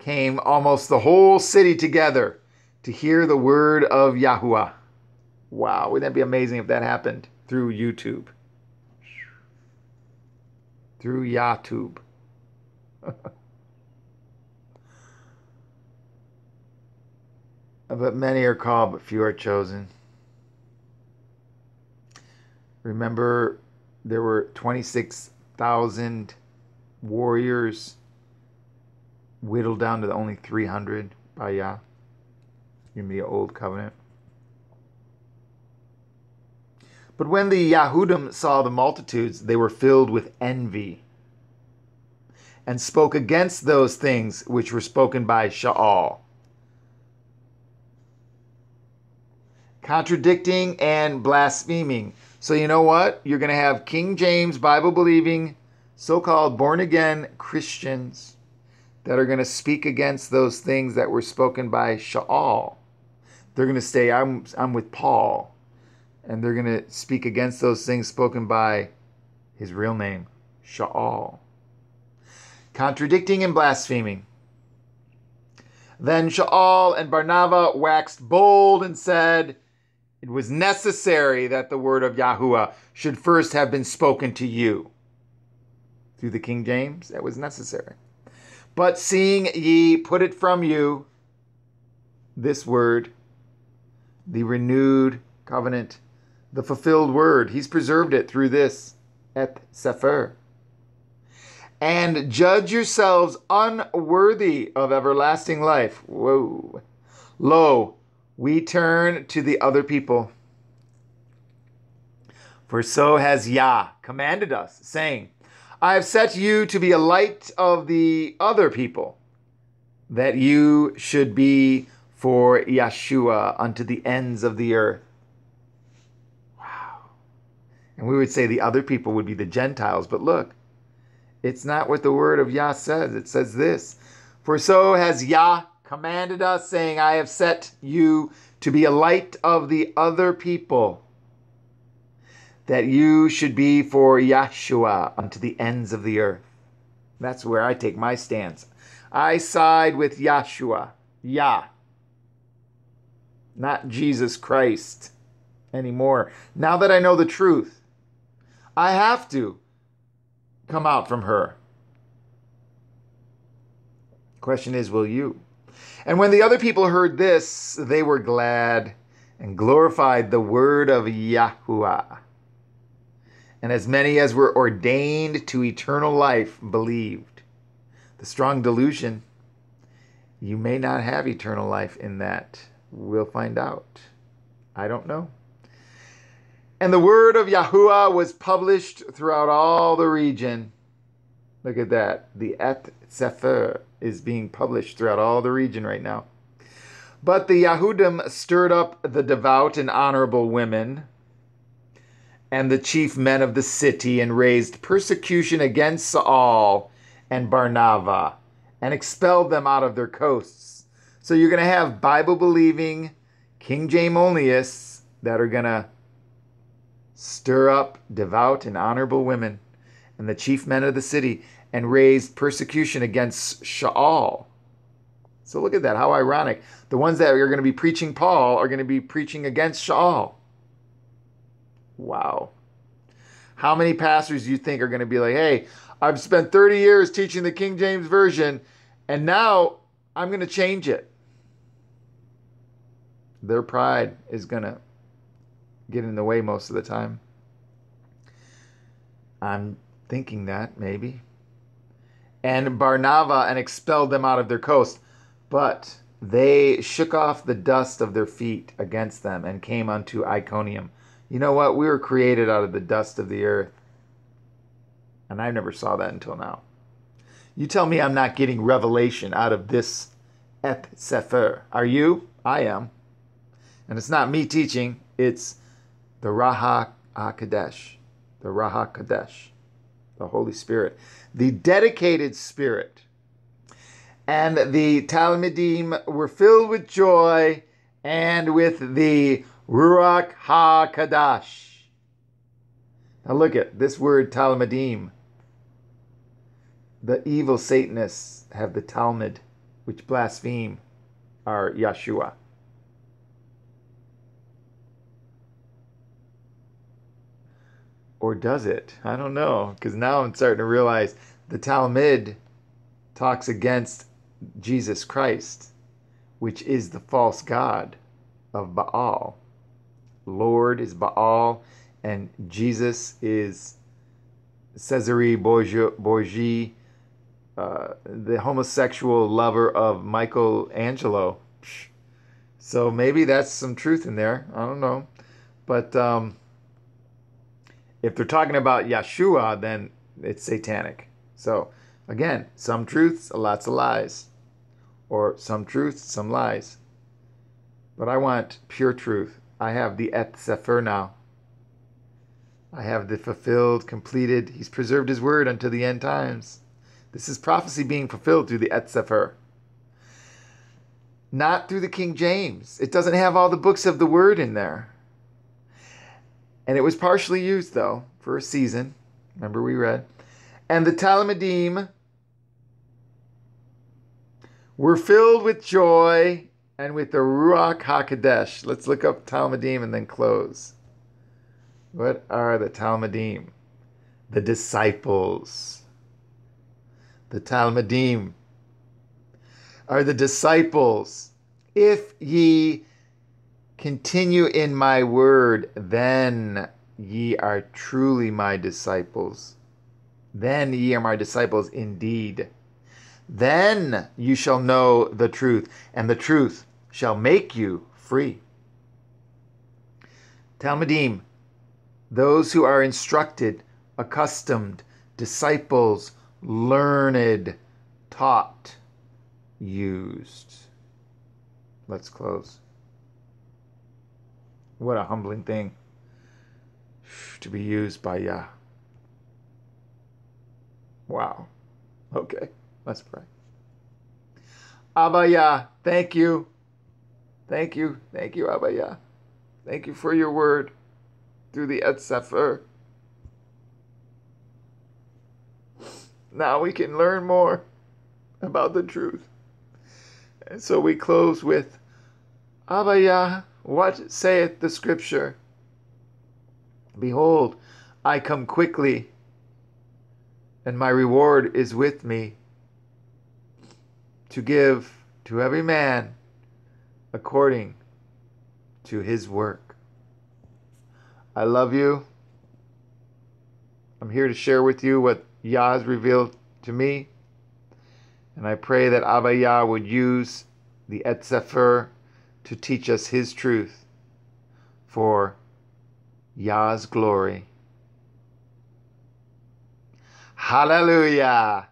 came almost the whole city together to hear the word of Yahuwah. Wow, wouldn't that be amazing if that happened through YouTube? Through YouTube. But many are called, but few are chosen. Remember, there were 26,000 warriors whittled down to only 300 by Yah in the Old Covenant. But when the Yahudim saw the multitudes, they were filled with envy and spoke against those things which were spoken by Shaul contradicting and blaspheming. So, you know what? You're going to have King James, Bible believing, so called born again Christians that are going to speak against those things that were spoken by Shaul. They're going to say, I'm, I'm with Paul. And they're going to speak against those things spoken by his real name, Shaul. Contradicting and blaspheming. Then Shaul and Barnabas waxed bold and said, it was necessary that the word of Yahuwah should first have been spoken to you. Through the King James, that was necessary. But seeing ye put it from you, this word, the renewed covenant, the fulfilled word, he's preserved it through this et Cepher. And judge yourselves unworthy of everlasting life. Whoa. Lo, we turn to the other people. For so has Yah commanded us, saying, I have set you to be a light of the other people, that you should be for Yeshua unto the ends of the earth. And we would say the other people would be the Gentiles, but look, It's not what the word of Yah says. It says this For so has Yah commanded us, saying, I have set you to be a light of the other people, that you should be for Yahshua unto the ends of the earth. That's where I take my stance. I side with Yahshua, Yah, not Jesus Christ anymore. Now that I know the truth, I have to come out from her. Question is, will you? And when the other people heard this, they were glad and glorified the word of Yahuwah. And as many as were ordained to eternal life believed. The strong delusion you may not have eternal life in that. We'll find out. I don't know. And the word of Yahuwah was published throughout all the region. Look at that. The Et Cepher is being published throughout all the region right now. But the Yahudim stirred up the devout and honorable women and the chief men of the city and raised persecution against Shaul and Barnava and expelled them out of their coasts. So you're going to have Bible believing King James onlyists that are going to stir up devout and honorable women and the chief men of the city and raised persecution against Shaul. So look at that, how ironic. The ones that are going to be preaching Paul are going to be preaching against Shaul. Wow. How many pastors do you think are going to be like, hey, I've spent 30 years teaching the King James Version, and now I'm going to change it? Their pride is going to get in the way most of the time. I'm thinking that, maybe. And Barnava and expelled them out of their coast. But they shook off the dust of their feet against them and came unto Iconium. You know what? We were created out of the dust of the earth. And I never saw that until now. You tell me I'm not getting revelation out of this Cepher. Are you? I am. And it's not me teaching, it's the Ruach HaKodesh. The Raha Kadesh. The Holy Spirit. The dedicated spirit. And the Talmudim were filled with joy and with the Ruach HaKadosh. Now look at this word Talmudim. The evil Satanists have the Talmud, which blaspheme our Yeshua. Or does it? I don't know. Because now I'm starting to realize the Talmud talks against Jesus Christ, which is the false God of Baal. Lord is Baal, and Jesus is Cesare Borgia, uh, the homosexual lover of Michelangelo. So maybe that's some truth in there. I don't know. But um, if they're talking about Yeshua, then it's satanic. So again, some truths, lots of lies. Or some truths, some lies. But I want pure truth. I have the Et Cepher now. I have the fulfilled, completed. He's preserved his word until the end times. This is prophecy being fulfilled through the Et Cepher. Not through the King James. It doesn't have all the books of the word in there. And it was partially used, though, for a season. Remember, we read. And the Talmudim were filled with joy and with the Ruach HaKodesh. Let's look up Talmudim and then close. What are the Talmudim? The disciples. The Talmudim are the disciples. If ye continue in my word, then ye are truly my disciples. Then ye are my disciples indeed. Then you shall know the truth, and the truth shall make you free. Talmudim, those who are instructed, accustomed, disciples, learned, taught, used. Let's close. What a humbling thing to be used by Yah. Wow. Okay, let's pray. Abba Yah, thank you. Thank you. Thank you, Abba Yah. Thank you for your word through the Et Cepher. Now we can learn more about the truth. And so we close with Abba Yah, what saith the scripture? Behold, I come quickly, and my reward is with me to give to every man according to his work. I love you. I'm here to share with you what Yah has revealed to me. And I pray that Abba Yah would use the Et Cepher to teach us his truth for Yah's glory. Hallelujah.